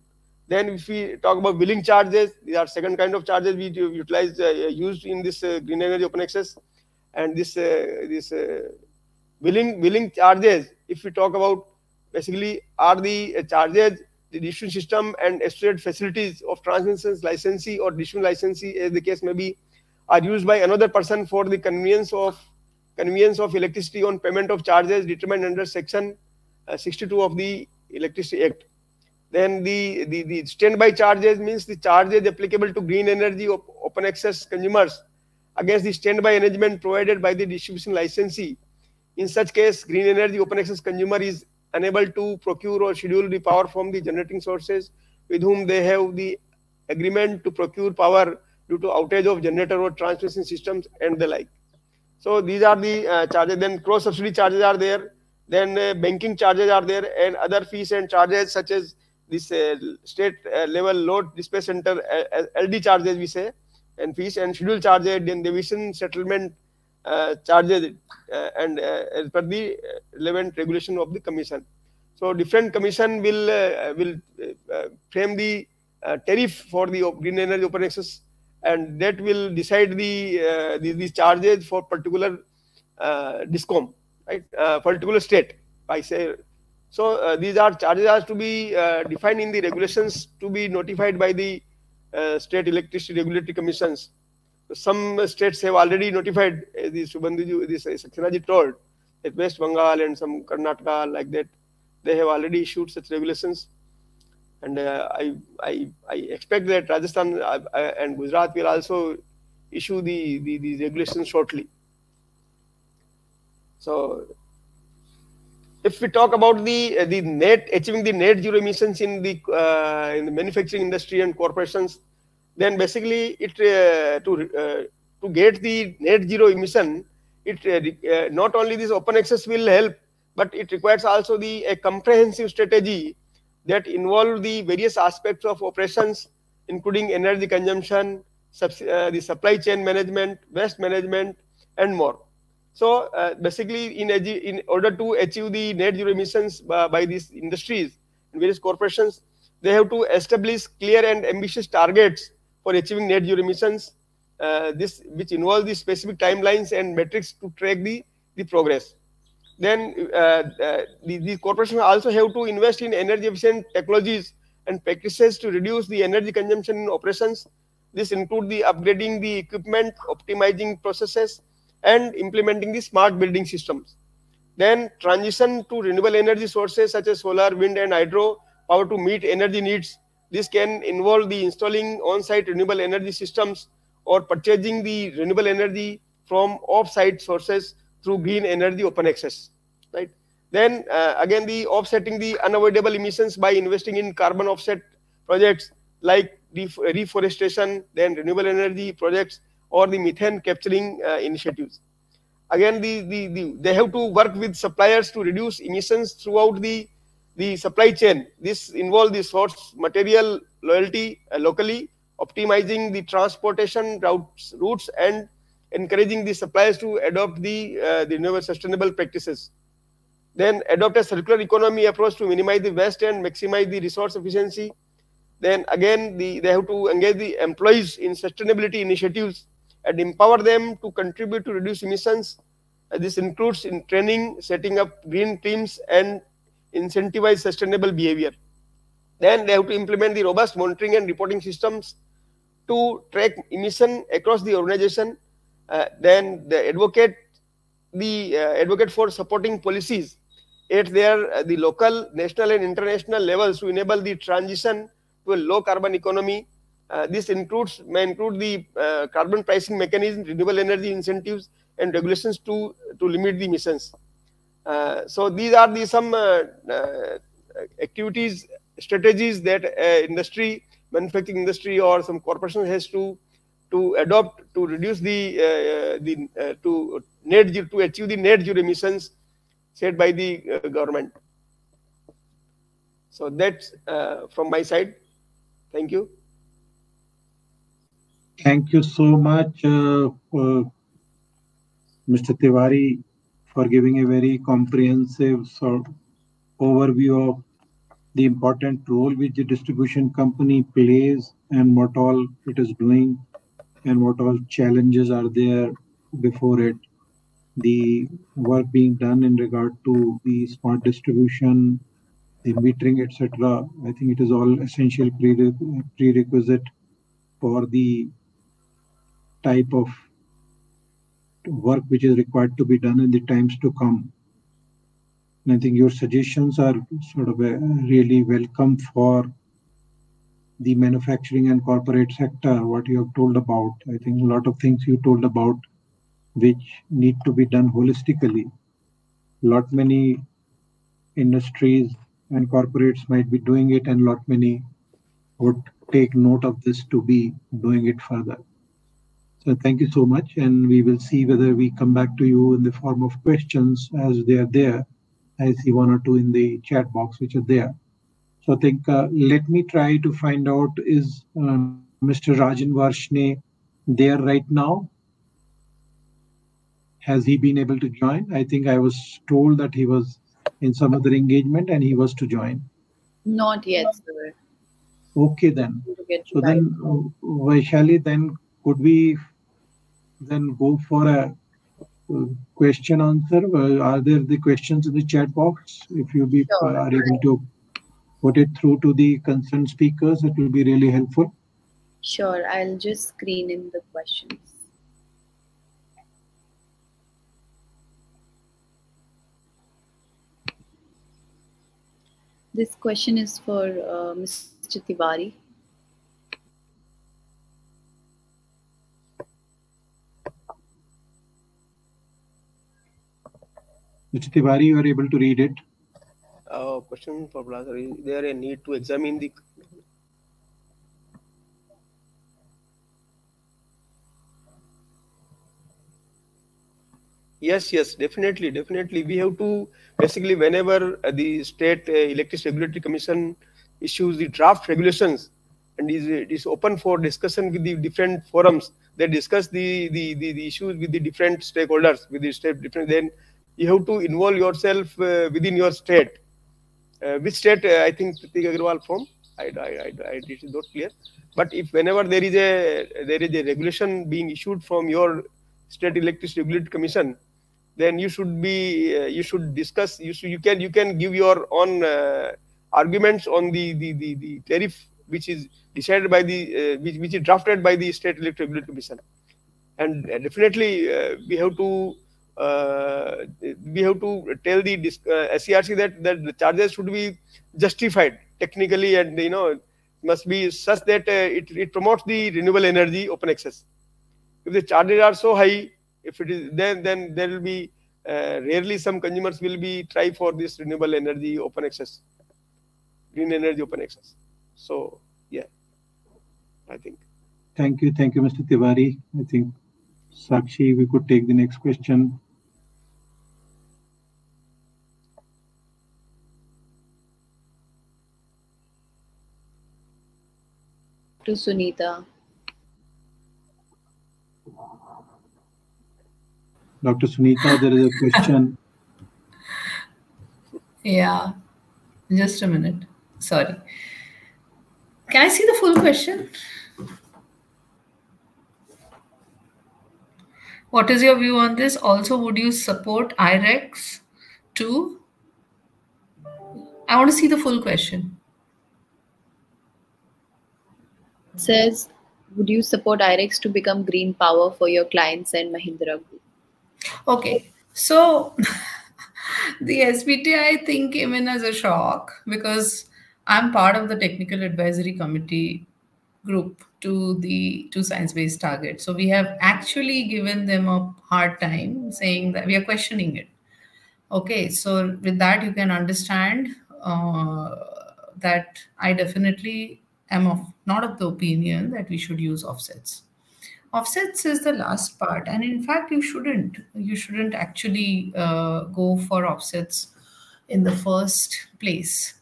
Then, if we talk about wheeling charges, these are second kind of charges we utilize uh, used in this uh, green energy open access, and this uh, this uh, wheeling wheeling charges. If we talk about basically are the charges the distribution system and associated facilities of transmission licensee or distribution licensee, as the case may be, are used by another person for the conveyance of conveyance of electricity on payment of charges determined under section uh, 62 of the Electricity Act. Then the, the, the standby charges means the charges applicable to green energy op open access consumers against the standby arrangement provided by the distribution licensee. In such case, green energy open access consumer is unable to procure or schedule the power from the generating sources with whom they have the agreement to procure power due to outage of generator or transmission systems and the like. So these are the uh, charges. Then cross subsidy charges are there. Then uh, banking charges are there and other fees and charges such as this uh, state uh, level load dispatch center uh, LD charges we say and fees and schedule charges then deviation settlement uh, charges uh, and uh, as per the relevant regulation of the commission. So different commission will will frame the tariff for the green energy open access and that will decide the, the these charges for particular discom right particular state I say so uh, these are charges are to be uh, defined in the regulations to be notified by the uh, state electricity regulatory commissions some states have already notified, uh, this Shubhenduji, this uh, told, that West Bengal and some Karnataka like that, they have already issued such regulations. And uh, I, I, I expect that Rajasthan and Gujarat will also issue the, the, the regulations shortly. So if we talk about the uh, the net achieving the net zero emissions in the uh, in the manufacturing industry and corporations then basically it uh, to uh, to get the net zero emission it uh, not only this open access will help but it requires also the a comprehensive strategy that involve the various aspects of operations including energy consumption uh, the supply chain management waste management and more so uh, basically in in order to achieve the net zero emissions by, by these industries and various corporations they have to establish clear and ambitious targets for achieving net zero emissions, uh, this which involves the specific timelines and metrics to track the, the progress. Then uh, uh, the, the corporations also have to invest in energy efficient technologies and practices to reduce the energy consumption in operations. This include the upgrading the equipment, optimizing processes, and implementing the smart building systems. Then transition to renewable energy sources such as solar, wind, and hydro power to meet energy needs this can involve the installing on-site renewable energy systems or purchasing the renewable energy from off-site sources through green energy open access, right? Then uh, again, the offsetting the unavoidable emissions by investing in carbon offset projects like reforestation, then renewable energy projects or the methane capturing uh, initiatives. Again, the, the, the, they have to work with suppliers to reduce emissions throughout the the supply chain. This involves the source material loyalty uh, locally, optimizing the transportation routes, routes and encouraging the suppliers to adopt the, uh, the newer sustainable practices. Then adopt a circular economy approach to minimize the waste and maximize the resource efficiency. Then again, the, they have to engage the employees in sustainability initiatives and empower them to contribute to reduce emissions. Uh, this includes in training, setting up green teams and incentivize sustainable behavior. Then they have to implement the robust monitoring and reporting systems to track emission across the organization. Uh, then they advocate the uh, advocate for supporting policies at their uh, the local, national, and international levels to enable the transition to a low carbon economy. Uh, this includes may include the uh, carbon pricing mechanism, renewable energy incentives, and regulations to to limit the emissions. Uh, so these are the some uh, uh, activities, strategies that industry, manufacturing industry or some corporation has to to adopt to reduce the the to net zero to achieve the net zero emissions set by the government. So that's from my side. Thank you. Thank you so much, uh, uh, Mr. Tiwari for giving a very comprehensive sort of overview of the important role which the distribution company plays and what all it is doing and what all challenges are there before it the work being done in regard to the smart distribution the metering etc i think it is all essential prerequisite for the type of work which is required to be done in the times to come. And I think your suggestions are sort of a really welcome for the manufacturing and corporate sector, what you have told about. I think a lot of things you told about which need to be done holistically. Lot many industries and corporates might be doing it and lot many would take note of this to be doing it further. So thank you so much. And we will see whether we come back to you in the form of questions as they are there. I see one or two in the chat box which are there. So I think uh, let me try to find out is uh, Mr. Rajan Varshney there right now? Has he been able to join? I think I was told that he was in some other engagement and he was to join. Not yet, sir. Okay then. So then, uh, Vaishali, then could we then go for a uh, question answer? Uh, are there the questions in the chat box? If you be Sure. are able to put it through to the concerned speakers, it will be really helpful. Sure, I'll just screen in the questions. This question is for uh, Mr. Tiwari. Mr. Tiwari, you are able to read it. Uh, question for Blaser, is there a need to examine the Yes, yes, definitely, definitely. We have to basically whenever uh, the state uh, electricity regulatory commission issues the draft regulations and is it is open for discussion with the different forums. They discuss the the, the, the issues with the different stakeholders, with the state different. Then you have to involve yourself uh, within your state. Uh, which state? Uh, I think Pratik Agarwal from. I, I, I, I, it is not clear. But if whenever there is a there is a regulation being issued from your state electricity regulatory commission, then you should be uh, you should discuss you should, you can you can give your own uh, arguments on the, the the the tariff which is decided by the uh, which, which is drafted by the state electric regulatory commission and definitely we have to we have to tell the dis- uh, SERC that that the charges should be justified technically and you know must be such that uh, it, it promotes the renewable energy open access if the charges are so high if it is then then there will be uh, rarely some consumers will be try for this renewable energy open access green energy open access so yeah i think Thank you. Thank you, Mr. Tiwari. I think Sakshi, we could take the next question. To Sunita. Dr. Sunita, there is a question. Yeah, just a minute. Sorry. Can I see the full question? What is your view on this? Also, would you support IREX too? I want to see the full question. It says, would you support IREX to become green power for your clients and Mahindra Group? Okay, so the SBTi I think came in as a shock because I'm part of the technical advisory committee group to the to science-based targets. So we have actually given them a hard time saying that we are questioning it. Okay, so with that you can understand uh, that I definitely am of not of the opinion that we should use offsets offsets is the last part and in fact you shouldn't you shouldn't actually uh, go for offsets in the first place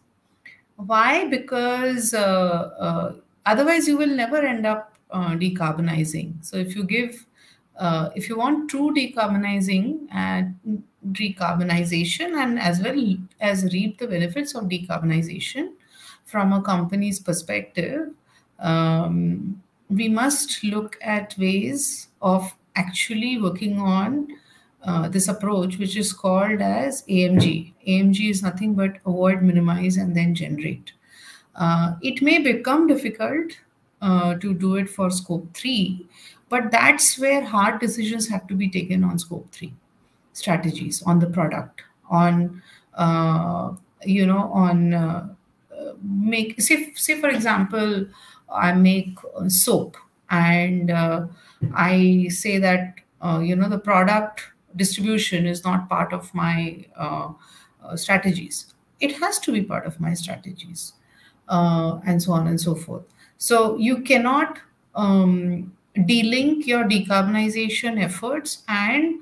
why because uh, uh, otherwise you will never end up uh, decarbonizing so if you give uh, if you want true decarbonizing and decarbonization and as well as reap the benefits of decarbonization from a company's perspective um, we must look at ways of actually working on uh, this approach, which is called as AMG. AMG is nothing but avoid, minimize, and then generate. Uh, it may become difficult uh, to do it for scope three, but that's where hard decisions have to be taken on scope three strategies on the product, on uh, you know, on uh, make say say for example I make soap and uh, I say that uh, you know the product distribution is not part of my strategies. It has to be part of my strategies, uh, and so on and so forth. So you cannot um, delink your decarbonization efforts and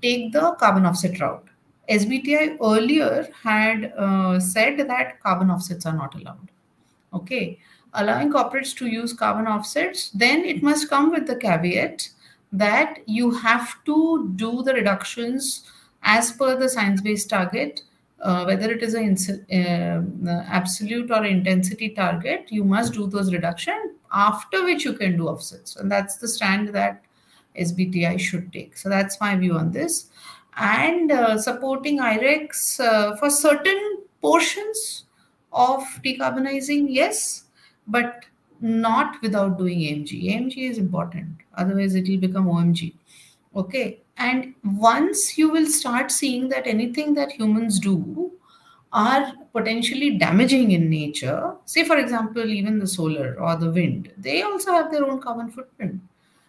take the carbon offset route. SBTi earlier had uh, said that carbon offsets are not allowed. Okay, allowing corporates to use carbon offsets, then it must come with the caveat that you have to do the reductions as per the science-based target, uh, whether it is an uh, absolute or intensity target, you must do those reduction after which you can do offsets. And that's the stand that SBTi should take. So that's my view on this. And uh, supporting IREX uh, for certain portions of decarbonizing, yes, but not without doing AMG. AMG is important, otherwise, it will become OMG. Okay. And once you will start seeing that anything that humans do are potentially damaging in nature, say, for example, even the solar or the wind, they also have their own carbon footprint.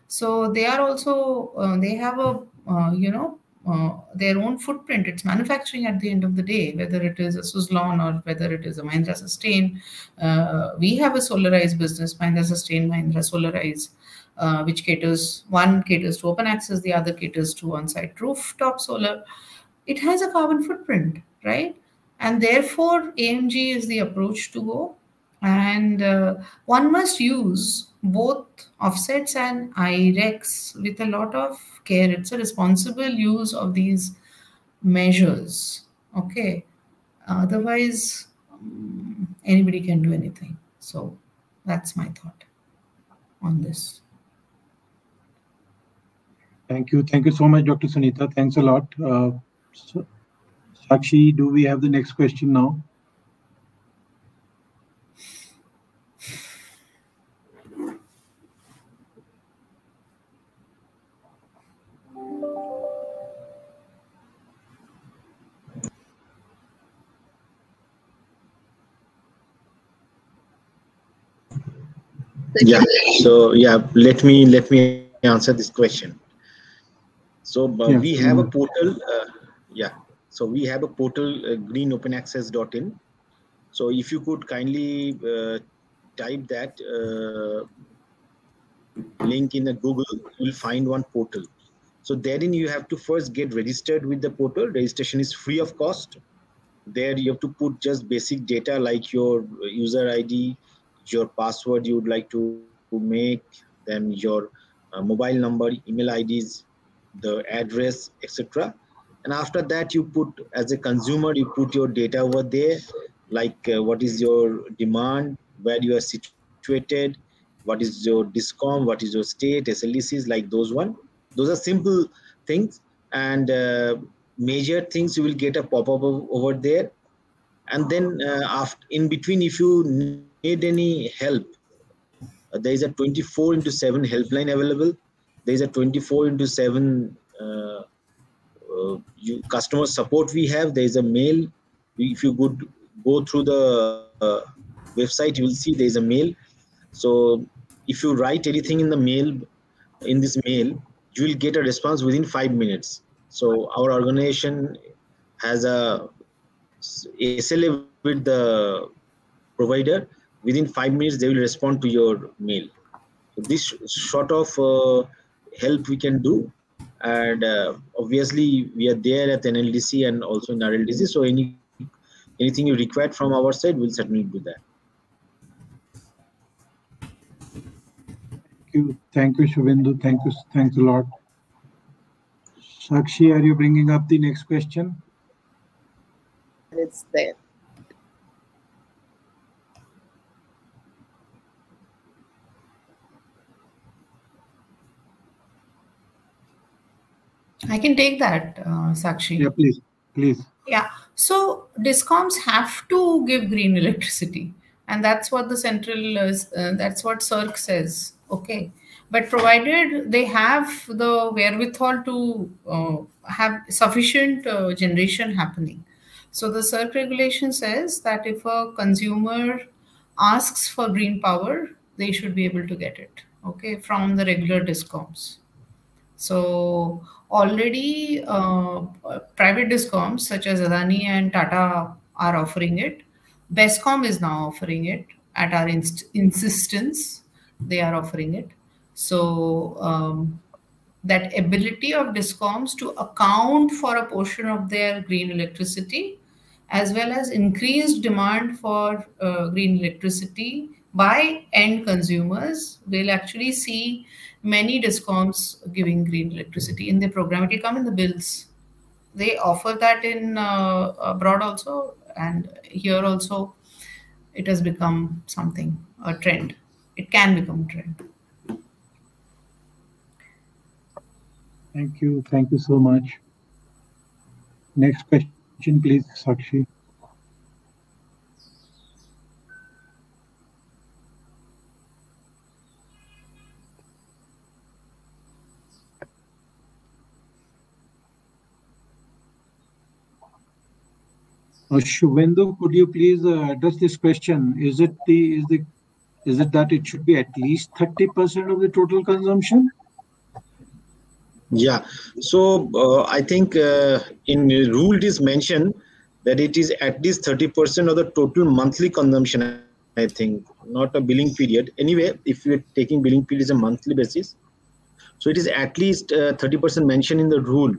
So they are also, uh, they have a, uh, you know, uh, their own footprint. It's manufacturing at the end of the day, whether it is a Suzlon or whether it is a Mahindra Susten. Uh, we have a solarized business, Mahindra Susten, Mahindra Solarize, uh, which caters, one caters to open access, the other caters to on-site rooftop solar. It has a carbon footprint, right? And therefore, AMG is the approach to go. And uh, one must use both offsets and IREX with a lot of care. It's a responsible use of these measures. Okay. Otherwise, um, anybody can do anything. So that's my thought on this. Thank you. Thank you so much, Dr. Sunita. Thanks a lot. Uh, so, Sakshi, do we have the next question now? yeah so yeah let me let me answer this question so uh, yeah. we have a portal uh, yeah. So we have a portal uh, greenopenaccess.in so if you could kindly uh, type that uh, link in the google you'll find one portal. So therein you have to first get registered with the portal. Registration is free of cost there you have to put just basic data like your user id your password you would like to, make, then your uh, mobile number, email IDs, the address, etc. And after that, you put as a consumer, you put your data over there, like uh, what is your demand, where you are situated, what is your discom, what is your state, SLDCs, like those one. Those are simple things, and uh, major things you will get a pop-up over there. And then uh, after in between, if you need any help, uh, there is a 24 into 7 helpline available. There is a 24 into 7 uh, uh, you, customer support we have. There is a mail. If you could go through the uh, website, you will see there is a mail. So if you write anything in the mail, in this mail, you will get a response within five minutes. So our organization has a SLA with the provider within five minutes they will respond to your mail this sort of uh, help we can do. And uh, obviously we are there at NLDC and also in RLDC so any anything you require from our side we'll certainly do that. Thank you. Thank you Shubhendu. Thank you. Thanks a lot. Sakshi are you bringing up the next question? It's there I can take that, uh, Sakshi. Yeah, please, please. Yeah. So discoms have to give green electricity, and that's what the central uh, that's what CERC says. Okay, but provided they have the wherewithal to uh, have sufficient uh, generation happening. So the CERC regulation says that if a consumer asks for green power, they should be able to get it. Okay, from the regular discoms. So already uh, private discoms such as Adani and Tata are offering it. Bescom is now offering it at our inst insistence. They are offering it. So um, that ability of discoms to account for a portion of their green electricity as well as increased demand for uh, green electricity by end consumers will actually see many discoms giving green electricity in their program it will come in the bills they offer that in uh, abroad also and here also it has become something a trend it can become a trend Thank you. Thank you so much. Next question, please, Sakshi. Shubhendu, could you please uh, address this question? Is it the is the is it that it should be at least 30% of the total consumption? Yeah, so uh, I think uh, in rule it is mentioned that it is at least 30% of the total monthly consumption, I think, not a billing period. Anyway, if you're taking billing period is a monthly basis, so it is at least 30% uh, mentioned in the rule.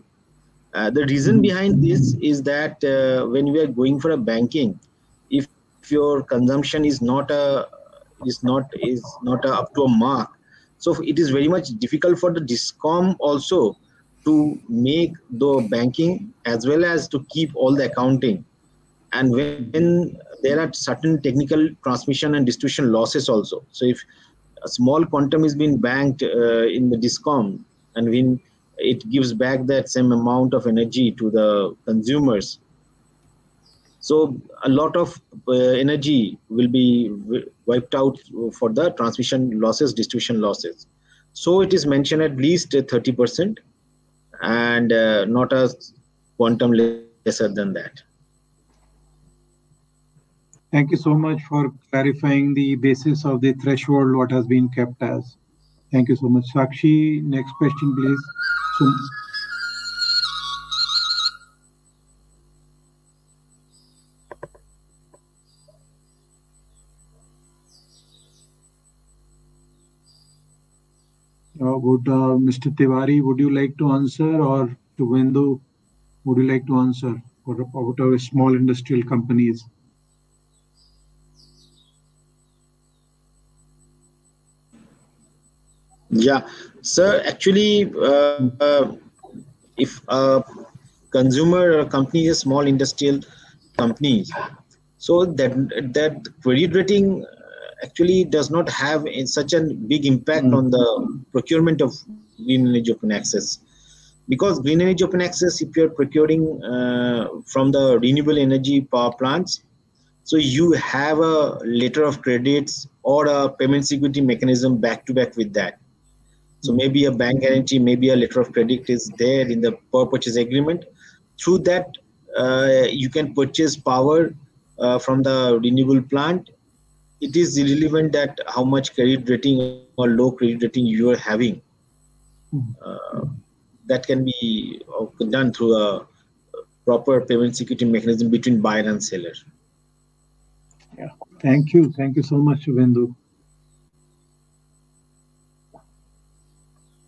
Uh, the reason hmm. behind this is that uh, when we are going for a banking, if, if your consumption is not a is not is not a, up to a mark, so it is very much difficult for the discom also to make the banking as well as to keep all the accounting. And when there are certain technical transmission and distribution losses also. So if a small quantum is being banked uh, in the discom and when it gives back that same amount of energy to the consumers so a lot of uh, energy will be wiped out for the transmission losses, distribution losses. So it is mentioned at least 30% and uh, not a quantum lesser than that. Thank you so much for clarifying the basis of the threshold, what has been kept as. Thank you so much. Sakshi, next question, please. Uh, would uh, Mr. Tiwari, would you like to answer or to Vendu, would you like to answer for about our small industrial companies? Yeah, sir, actually, uh, uh, if a consumer a company is a small industrial company, so that that credit rating actually does not have such a big impact mm. on the procurement of green energy open access. Because green energy open access if you're procuring uh, from the renewable energy power plants so you have a letter of credits or a payment security mechanism back to back with that so maybe a bank guarantee maybe a letter of credit is there in the power purchase agreement through that uh, you can purchase power uh, from the renewable plant it is irrelevant that how much credit rating or low credit rating you are having. Uh, that can be uh, done through a proper payment security mechanism between buyer and seller. Yeah, thank you. Thank you so much, Vendu.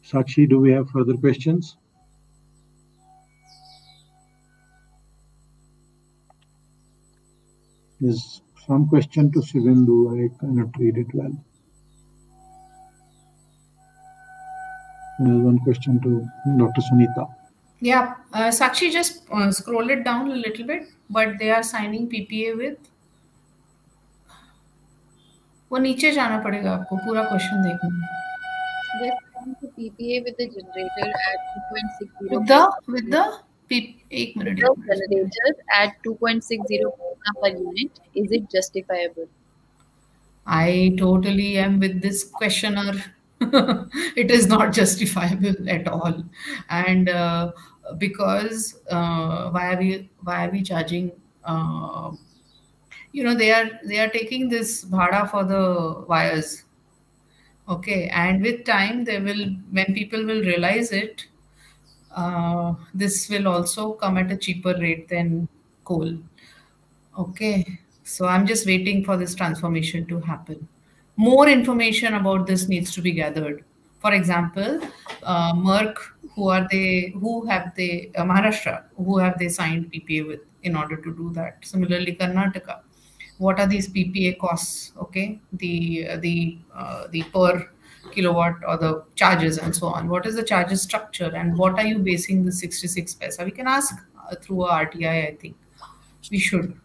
Sakshi, do we have further questions? Is some question to Shivendu. I cannot read it well. There's one question to Dr. Sunita. Yeah, uh, Sakshi, just uh, scroll it down a little bit, but they are signing PPA with. वो नीचे जाना पड़ेगा आपको पूरा question देखना PPA with the generator at 2.60. With the with the Generators at 2.60 per unit. Is it justifiable? I totally am with this questioner. it is not justifiable at all, and uh, because uh, why are we why are we charging? Uh, you know they are they are taking this bhada for the wires okay and with time they will when people will realize it uh, this will also come at a cheaper rate than coal. Okay, so I'm just waiting for this transformation to happen. More information about this needs to be gathered For example, uh, MERC, who are they? Who have they? Uh, Maharashtra, who have they signed PPA with in order to do that? Similarly, Karnataka. What are these PPA costs? Okay, the uh, the uh, the per kilowatt or the charges and so on. What is the charges structure and what are you basing the 66 paisa? We can ask uh, through a RTI. I think we should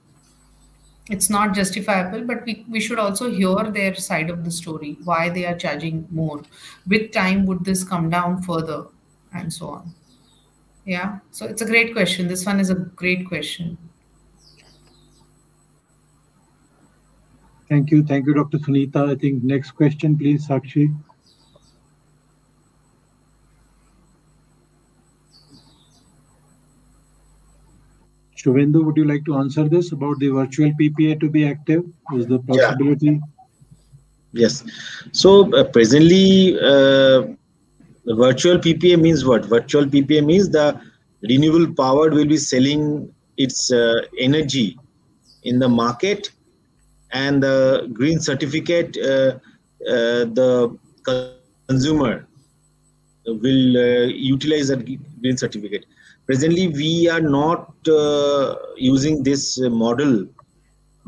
it's not justifiable but we, we should also hear their side of the story why they are charging more with time would this come down further and so on yeah so it's a great question this one is a great question thank you thank you dr sunita i think next question please sakshi Shubhendu, would you like to answer this about the virtual PPA to be active? Is the possibility? Yeah. Yes. So uh, presently, uh, virtual PPA means what? Virtual PPA means the renewable power will be selling its uh, energy in the market and the green certificate uh, uh, the consumer will uh, utilize that green certificate presently we are not using this model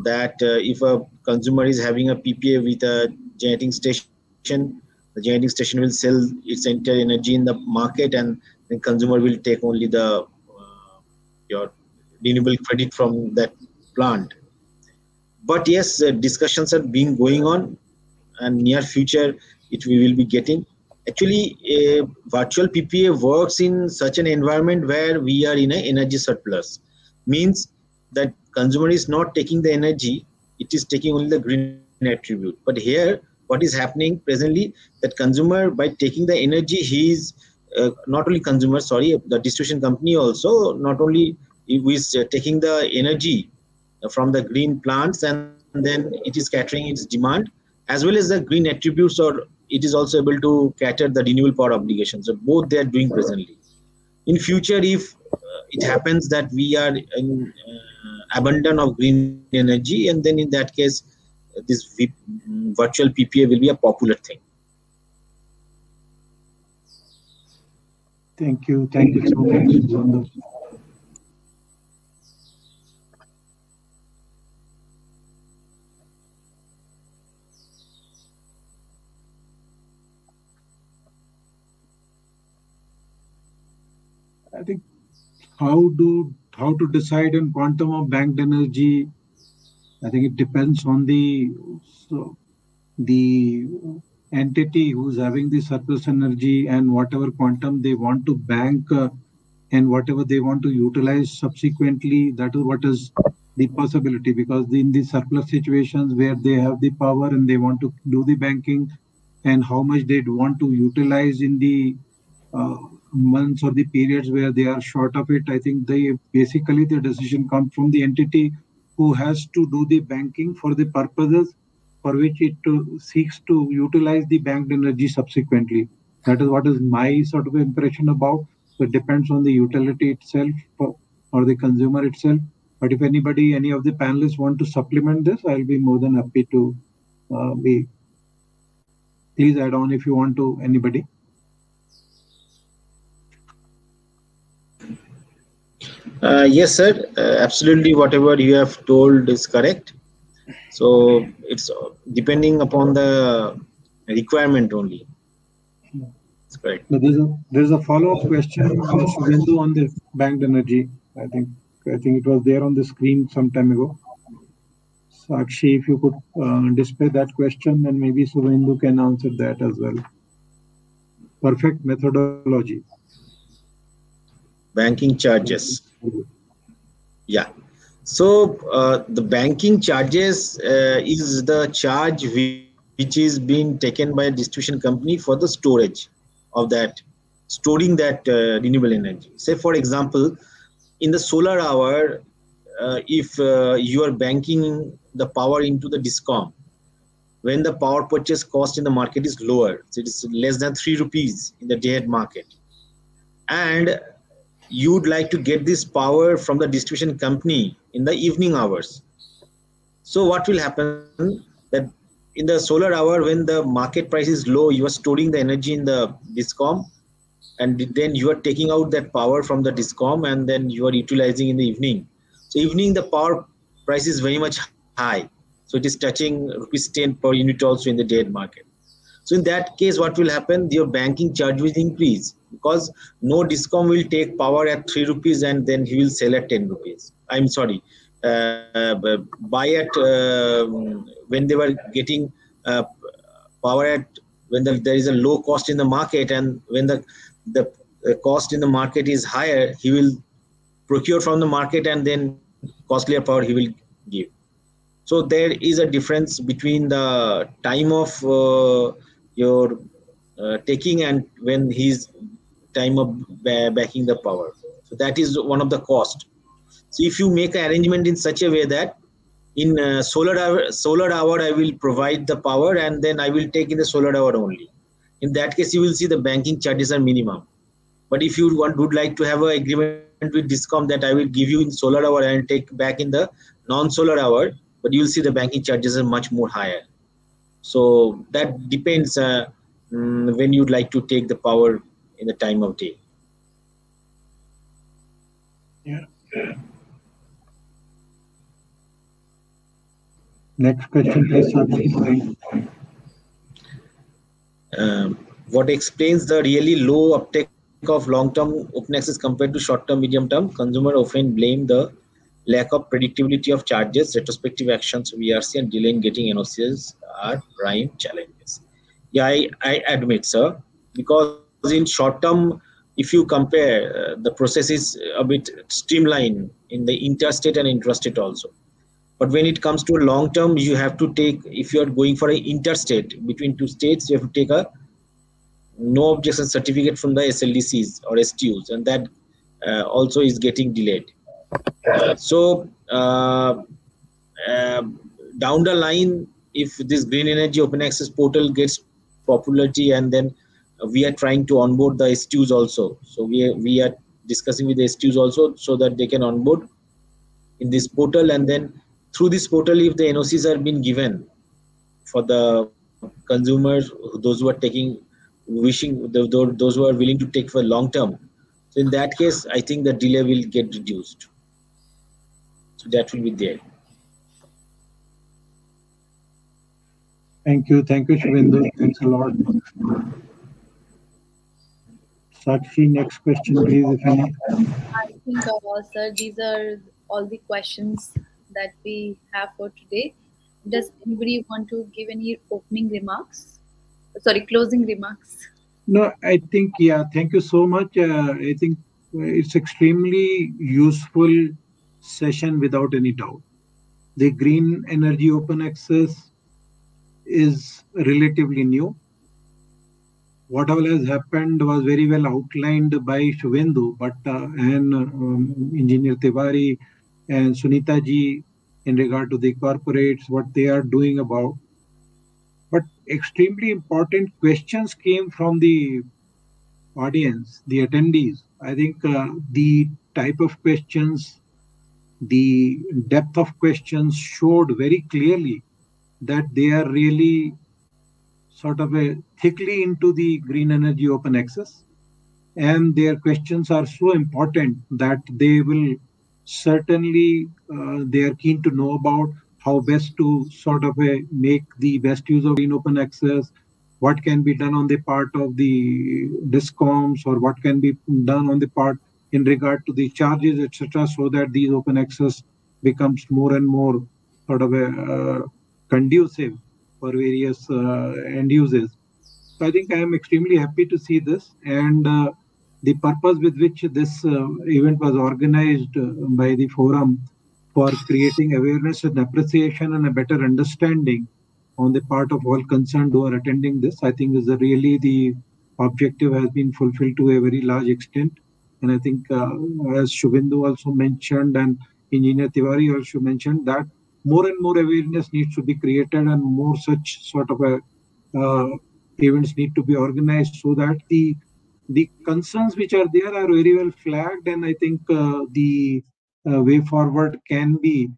that if a consumer is having a PPA with a generating station, the generating station will sell its entire energy in the market and the consumer will take only the uh, your renewable credit from that plant. But yes, discussions are being going on and near future it we will be getting actually a virtual PPA works in such an environment where we are in an energy surplus. Means that consumer is not taking the energy, it is taking only the green attribute. But here, what is happening presently, that consumer by taking the energy, he is uh, not only consumer, sorry, the distribution company also, not only is uh, taking the energy from the green plants and then it is catering its demand as well as the green attributes or it is also able to cater the renewable power obligations. So both they are doing presently. In future, if uh, it happens that we are in uh, abundant of green energy, and then in that case, this v virtual PPA will be a popular thing. Thank you. Thank you so much. I think how do how to decide on quantum of banked energy. I think it depends on the so the entity who's having the surplus energy and whatever quantum they want to bank uh, and whatever they want to utilize subsequently. That is what is the possibility because in the surplus situations where they have the power and they want to do the banking and how much they'd want to utilize in the uh, months or the periods where they are short of it, I think they basically the decision comes from the entity who has to do the banking for the purposes for which it to, seeks to utilize the banked energy subsequently. That is what is my sort of impression about. So it depends on the utility itself or the consumer itself. But if anybody, any of the panelists want to supplement this, I'll be more than happy to uh, be. Please add on if you want to, anybody. Uh, yes, sir. Uh, absolutely, whatever you have told is correct. So it's depending upon the requirement only. That's correct. there's a there's a follow-up question from Shubhendu on the banked energy. I think I think it was there on the screen some time ago. Sakshi, if you could uh, display that question, and maybe Shubhendu can answer that as well. Perfect methodology. Banking charges. Yeah. So uh, the banking charges uh, is the charge which is being taken by a distribution company for the storage of that, storing that uh, renewable energy. Say, for example, in the solar hour, uh, if uh, you are banking the power into the DISCOM, when the power purchase cost in the market is lower, so it is less than three rupees in the day-ahead market, and you'd like to get this power from the distribution company in the evening hours. So what will happen that in the solar hour when the market price is low, you are storing the energy in the discom and then you are taking out that power from the discom and then you are utilizing in the evening. So evening the power price is very much high. So it is touching rupees 10 per unit also in the day market. So in that case, what will happen? Your banking charge will increase because no discom will take power at 3 rupees and then he will sell at 10 rupees. I'm sorry, uh, buy at uh, when they were getting uh, power at when the, there is a low cost in the market and when the, the cost in the market is higher, he will procure from the market and then costlier power he will give. So there is a difference between the time of uh, your uh, taking and when he's time of backing the power. So that is one of the cost. So if you make an arrangement in such a way that in uh, solar hour, solar hour I will provide the power and then I will take in the solar hour only. In that case, you will see the banking charges are minimum. But if you want would like to have an agreement with Discom that I will give you in solar hour and take back in the non-solar hour, but you'll see the banking charges are much more higher. So that depends uh, mm, when you'd like to take the power in the time of day. Yeah. Next question, please. Um, what explains the really low uptake of long-term open access compared to short-term, medium-term? Consumer often blame the lack of predictability of charges, retrospective actions, VRC, and delay in getting NOCs are prime challenges. Yeah, I, I admit, sir, because in short term, if you compare, uh, the process is a bit streamlined in the interstate and intrastate also. But when it comes to long term, you have to take, if you are going for an interstate between two states, you have to take a no objection certificate from the SLDCs or STUs, and that uh, also is getting delayed. Uh, so uh, down the line, if this green energy open access portal gets popularity and then we are trying to onboard the STUs also. So we are, we are discussing with the STUs also so that they can onboard in this portal and then through this portal if the NOCs are being given for the consumers, those who are taking, wishing, those who are willing to take for long term. So in that case, I think the delay will get reduced. So that will be there. Thank you. Thank you, Shubhendu. Thanks a lot. Sakshi, next question, please, if any. I think, uh, sir, these are all the questions that we have for today. Does anybody want to give any opening remarks? Sorry, closing remarks. No, I think, yeah, thank you so much. Uh, I think it's extremely useful session without any doubt. The green energy open access is relatively new. What all has happened was very well outlined by Shubhendu, but uh, and um, Engineer Tiwari and Sunita ji in regard to the corporates, what they are doing about. But extremely important questions came from the audience, the attendees. I think uh, the type of questions, the depth of questions showed very clearly that they are really sort of a thickly into the green energy open access and their questions are so important that they will certainly uh, they are keen to know about how best to sort of uh, make the best use of green open access what can be done on the part of the discoms or what can be done on the part in regard to the charges etc so that these open access becomes more and more sort of a uh, conducive for various uh, end users. So I think I am extremely happy to see this and uh, the purpose with which this uh, event was organized by the forum for creating awareness and appreciation and a better understanding on the part of all concerned who are attending this, I think is really the objective has been fulfilled to a very large extent. And I think uh, as Shubhendu also mentioned and Engineer Tiwari also mentioned that more and more awareness needs to be created and more such sort of a uh, events need to be organized so that the the concerns which are there are very well flagged and i think uh, the uh, way forward can be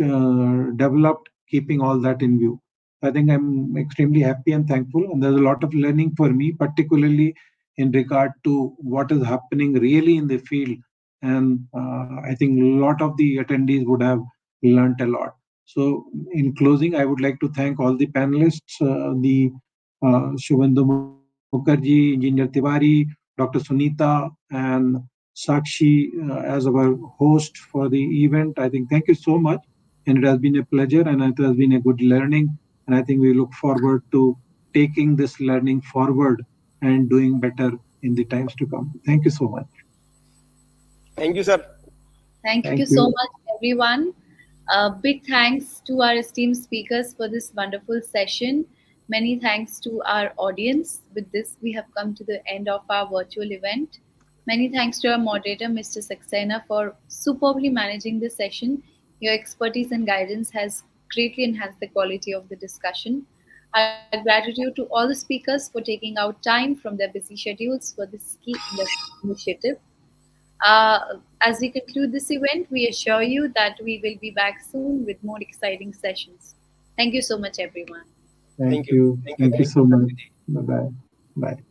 uh, developed keeping all that in view I think I'm extremely happy and thankful. And there's a lot of learning for me, particularly in regard to what is happening really in the field. And uh, I think a lot of the attendees would have learned a lot. So, in closing, I would like to thank all the panelists, uh, the uh, Shubhendu Mukherjee, Engineer Tiwari, Dr. Sunita, and Sakshi uh, as our host for the event. I think thank you so much. And it has been a pleasure and it has been a good learning. And I think we look forward to taking this learning forward and doing better in the times to come. Thank you so much. Thank you, sir. Thank, Thank you, you, so much, everyone. Uh, big thanks to our esteemed speakers for this wonderful session. Many thanks to our audience. With this, we have come to the end of our virtual event. Many thanks to our moderator, Mr. Saxena, for superbly managing the session. Your expertise and guidance has greatly enhanced the quality of the discussion. Our gratitude to all the speakers for taking out time from their busy schedules for this key initiative. Uh, as we conclude this event, we assure you that we will be back soon with more exciting sessions. Thank you so much, everyone. Thank, Thank you. you. Thank, Thank you. you so much. Bye-bye. Bye.